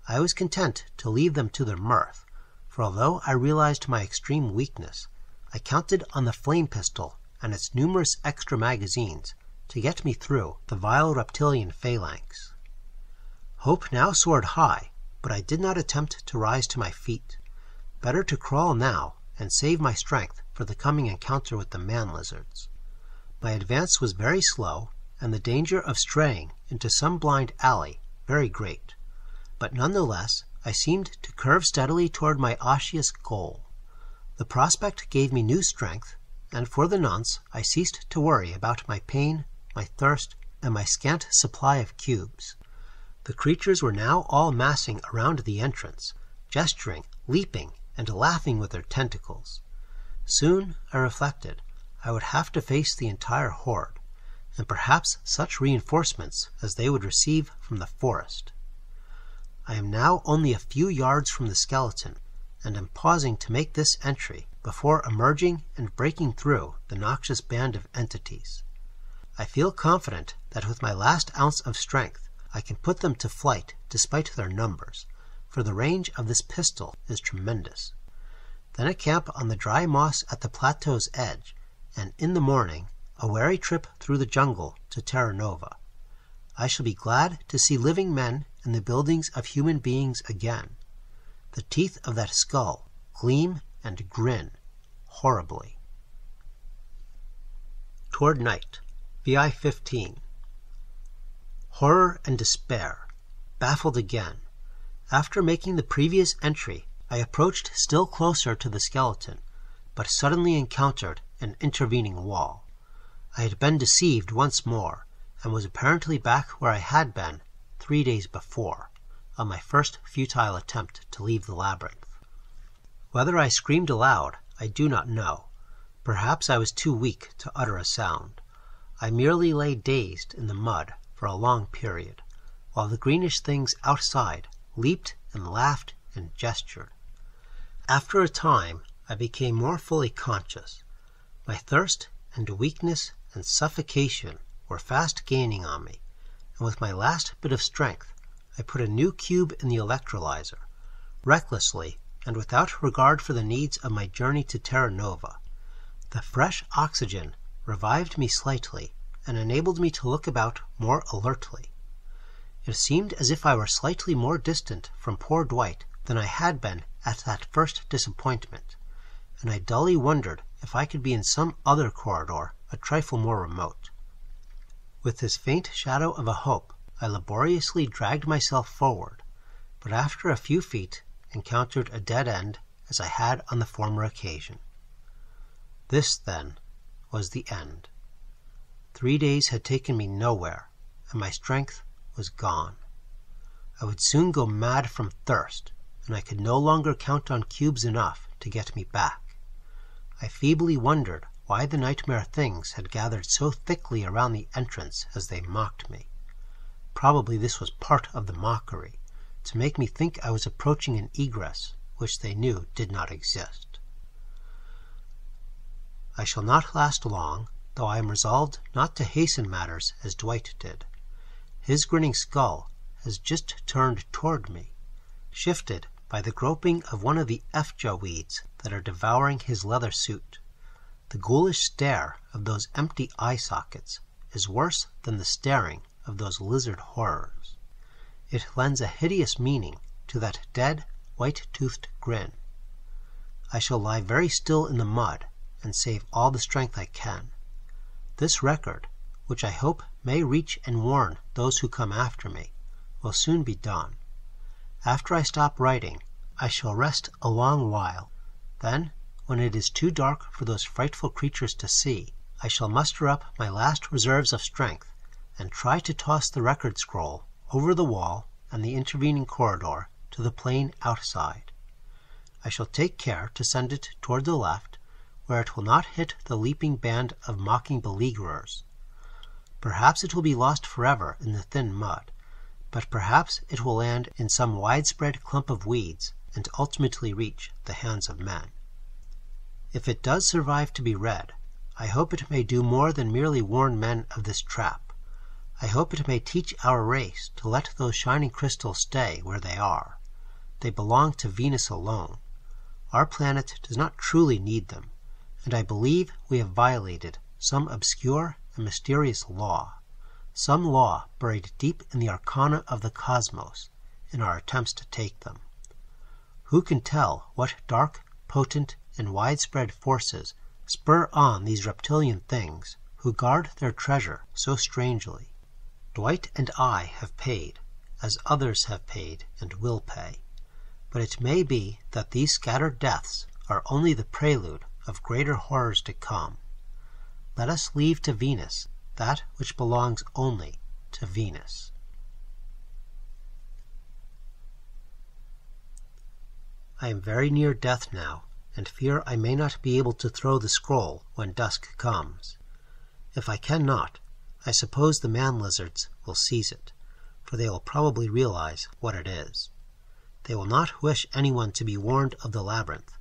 I was content to leave them to their mirth, for although I realized my extreme weakness, I counted on the flame pistol and its numerous extra magazines to get me through the vile reptilian phalanx. Hope now soared high, but I did not attempt to rise to my feet. Better to crawl now and save my strength for the coming encounter with the man lizards. My advance was very slow, and the danger of straying into some blind alley very great, but none the less I seemed to curve steadily toward my osseous goal. The prospect gave me new strength, and for the nonce I ceased to worry about my pain my thirst, and my scant supply of cubes. The creatures were now all massing around the entrance, gesturing, leaping, and laughing with their tentacles. Soon, I reflected, I would have to face the entire horde, and perhaps such reinforcements as they would receive from the forest. I am now only a few yards from the skeleton, and am pausing to make this entry before emerging and breaking through the noxious band of entities. I feel confident that with my last ounce of strength I can put them to flight despite their numbers, for the range of this pistol is tremendous. Then a camp on the dry moss at the plateau's edge, and in the morning a wary trip through the jungle to Terra Nova. I shall be glad to see living men in the buildings of human beings again. The teeth of that skull gleam and grin horribly. Toward night. VI 15 Horror and despair. Baffled again. After making the previous entry, I approached still closer to the skeleton, but suddenly encountered an intervening wall. I had been deceived once more, and was apparently back where I had been three days before, on my first futile attempt to leave the labyrinth. Whether I screamed aloud, I do not know. Perhaps I was too weak to utter a sound. I merely lay dazed in the mud for a long period, while the greenish things outside leaped and laughed and gestured. After a time I became more fully conscious. My thirst and weakness and suffocation were fast gaining on me, and with my last bit of strength I put a new cube in the electrolyzer, recklessly and without regard for the needs of my journey to Terra Nova. The fresh oxygen revived me slightly, and enabled me to look about more alertly. It seemed as if I were slightly more distant from poor Dwight than I had been at that first disappointment, and I dully wondered if I could be in some other corridor a trifle more remote. With this faint shadow of a hope, I laboriously dragged myself forward, but after a few feet encountered a dead end as I had on the former occasion. This, then, was the end. Three days had taken me nowhere, and my strength was gone. I would soon go mad from thirst, and I could no longer count on cubes enough to get me back. I feebly wondered why the nightmare things had gathered so thickly around the entrance as they mocked me. Probably this was part of the mockery, to make me think I was approaching an egress which they knew did not exist. I shall not last long, though I am resolved not to hasten matters as Dwight did. His grinning skull has just turned toward me, shifted by the groping of one of the efjeh weeds that are devouring his leather suit. The ghoulish stare of those empty eye sockets is worse than the staring of those lizard horrors. It lends a hideous meaning to that dead, white-toothed grin. I shall lie very still in the mud and save all the strength I can. This record, which I hope may reach and warn those who come after me, will soon be done. After I stop writing, I shall rest a long while. Then, when it is too dark for those frightful creatures to see, I shall muster up my last reserves of strength and try to toss the record scroll over the wall and the intervening corridor to the plain outside. I shall take care to send it toward the left where it will not hit the leaping band of mocking beleaguerers. Perhaps it will be lost forever in the thin mud, but perhaps it will land in some widespread clump of weeds and ultimately reach the hands of men. If it does survive to be read, I hope it may do more than merely warn men of this trap. I hope it may teach our race to let those shining crystals stay where they are. They belong to Venus alone. Our planet does not truly need them, and I believe we have violated some obscure and mysterious law, some law buried deep in the arcana of the cosmos, in our attempts to take them. Who can tell what dark, potent, and widespread forces spur on these reptilian things who guard their treasure so strangely? Dwight and I have paid, as others have paid and will pay. But it may be that these scattered deaths are only the prelude of greater horrors to come. Let us leave to Venus that which belongs only to Venus. I am very near death now, and fear I may not be able to throw the scroll when dusk comes. If I cannot, I suppose the man lizards will seize it, for they will probably realize what it is. They will not wish anyone to be warned of the labyrinth,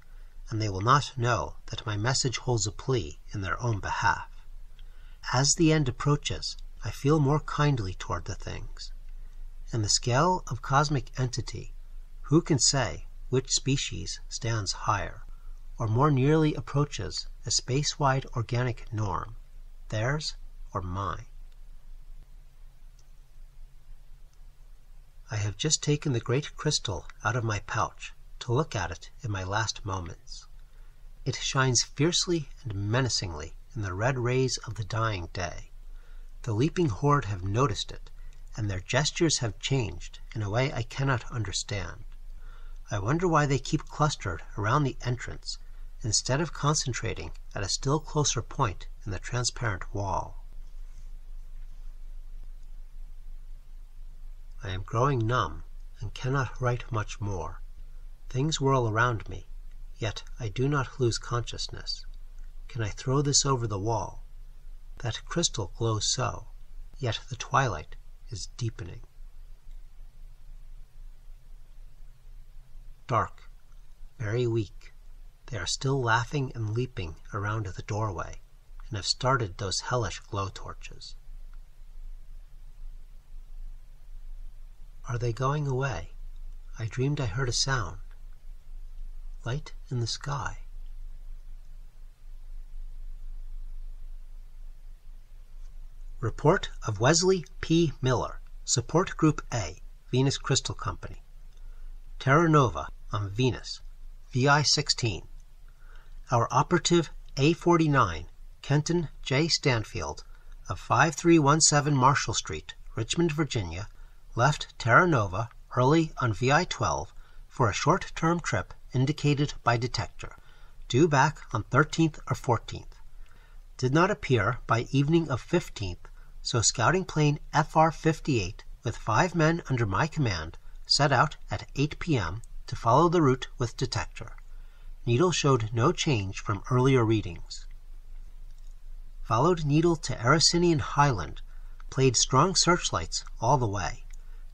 and they will not know that my message holds a plea in their own behalf. As the end approaches, I feel more kindly toward the things. In the scale of cosmic entity, who can say which species stands higher, or more nearly approaches a space-wide organic norm, theirs or mine? I have just taken the great crystal out of my pouch to look at it in my last moments. It shines fiercely and menacingly in the red rays of the dying day. The leaping horde have noticed it, and their gestures have changed in a way I cannot understand. I wonder why they keep clustered around the entrance instead of concentrating at a still closer point in the transparent wall. I am growing numb and cannot write much more. Things whirl around me, yet I do not lose consciousness. Can I throw this over the wall? That crystal glows so, yet the twilight is deepening. Dark, very weak. They are still laughing and leaping around the doorway, and have started those hellish glow torches. Are they going away? I dreamed I heard a sound. Light in the sky. Report of Wesley P. Miller, Support Group A, Venus Crystal Company. Terra Nova on Venus, VI 16. Our operative A49, Kenton J. Stanfield, of 5317 Marshall Street, Richmond, Virginia, left Terra Nova early on VI 12 for a short term trip indicated by detector, due back on 13th or 14th. Did not appear by evening of 15th, so scouting plane FR 58 with five men under my command set out at 8 p.m. to follow the route with detector. Needle showed no change from earlier readings. Followed needle to Erycinian Highland, played strong searchlights all the way.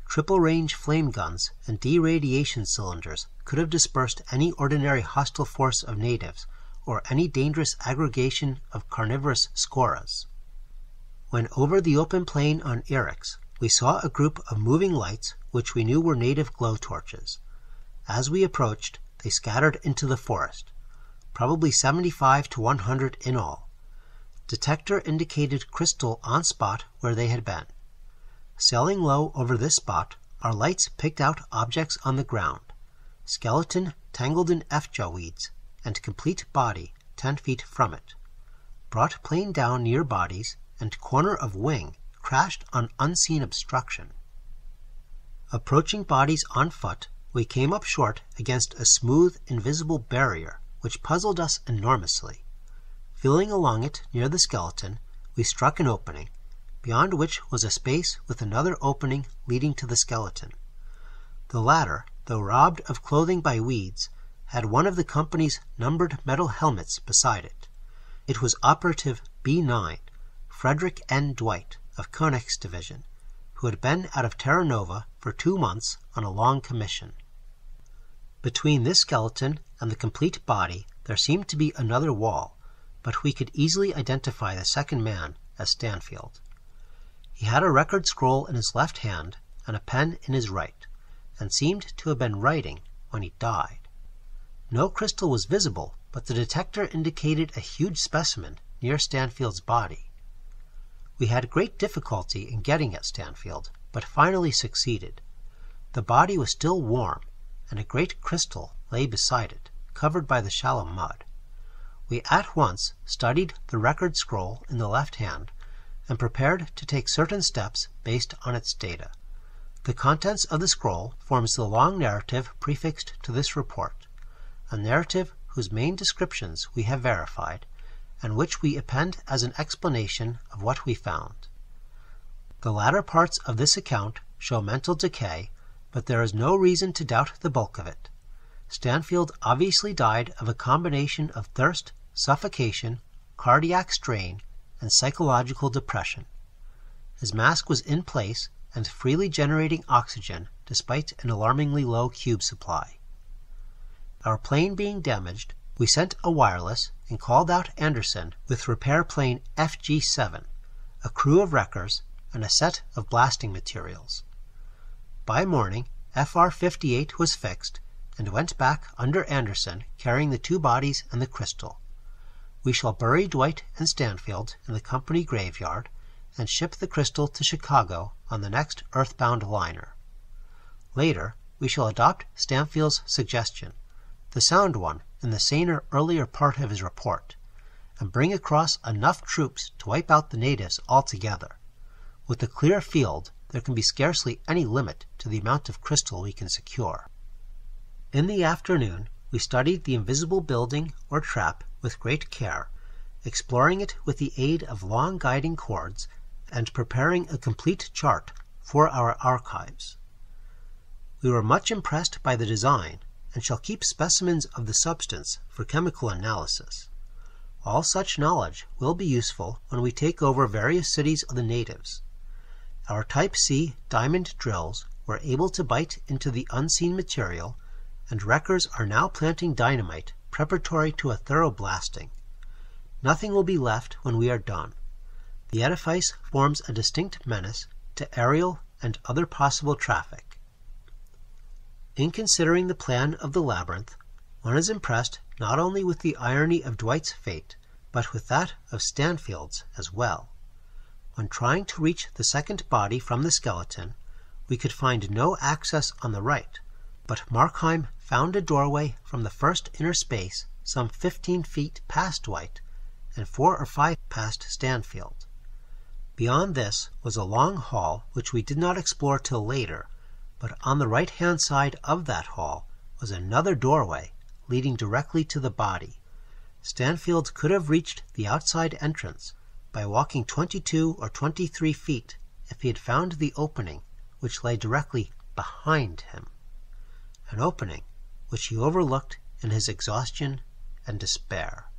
Triple range flame guns and deradiation cylinders could have dispersed any ordinary hostile force of natives or any dangerous aggregation of carnivorous skorahs. When over the open plain on Eryx, we saw a group of moving lights which we knew were native glow torches. As we approached, they scattered into the forest, probably 75 to 100 in all. Detector indicated crystal on spot where they had been. Sailing low over this spot, our lights picked out objects on the ground skeleton tangled in efjeh weeds, and complete body 10 feet from it. Brought plane down near bodies, and corner of wing crashed on unseen obstruction. Approaching bodies on foot, we came up short against a smooth, invisible barrier which puzzled us enormously. Feeling along it near the skeleton, we struck an opening beyond which was a space with another opening leading to the skeleton. The latter, though robbed of clothing by weeds, had one of the company's numbered metal helmets beside it. It was Operative B 9, Frederick N. Dwight, of Koenig's division, who had been out of Terra Nova for two months on a long commission. Between this skeleton and the complete body there seemed to be another wall, but we could easily identify the second man as Stanfield. He had a record scroll in his left hand and a pen in his right, and seemed to have been writing when he died. No crystal was visible, but the detector indicated a huge specimen near Stanfield's body. We had great difficulty in getting at Stanfield, but finally succeeded. The body was still warm, and a great crystal lay beside it, covered by the shallow mud. We at once studied the record scroll in the left hand and prepared to take certain steps based on its data. The contents of the scroll forms the long narrative prefixed to this report, a narrative whose main descriptions we have verified and which we append as an explanation of what we found. The latter parts of this account show mental decay, but there is no reason to doubt the bulk of it. Stanfield obviously died of a combination of thirst, suffocation, cardiac strain, and psychological depression. His mask was in place and freely generating oxygen despite an alarmingly low cube supply. Our plane being damaged, we sent a wireless and called out Anderson with repair plane FG7, a crew of wreckers, and a set of blasting materials. By morning, FR 58 was fixed and went back under Anderson carrying the two bodies and the crystal. We shall bury Dwight and Stanfield in the company graveyard and ship the crystal to Chicago on the next earthbound liner. Later, we shall adopt Stanfield's suggestion, the sound one in the saner earlier part of his report, and bring across enough troops to wipe out the natives altogether. With a clear field, there can be scarcely any limit to the amount of crystal we can secure. In the afternoon, we studied the invisible building or trap with great care, exploring it with the aid of long guiding cords and preparing a complete chart for our archives. We were much impressed by the design and shall keep specimens of the substance for chemical analysis. All such knowledge will be useful when we take over various cities of the natives. Our Type C diamond drills were able to bite into the unseen material, and wreckers are now planting dynamite preparatory to a thorough blasting. Nothing will be left when we are done. The edifice forms a distinct menace to aerial and other possible traffic. In considering the plan of the labyrinth, one is impressed not only with the irony of Dwight's fate, but with that of Stanfield's as well. When trying to reach the second body from the skeleton, we could find no access on the right, but Markheim found a doorway from the first inner space some fifteen feet past Dwight and four or five past Stanfield. Beyond this was a long hall which we did not explore till later, but on the right hand side of that hall was another doorway leading directly to the body. Stanfield could have reached the outside entrance by walking 22 or 23 feet if he had found the opening which lay directly behind him, an opening which he overlooked in his exhaustion and despair.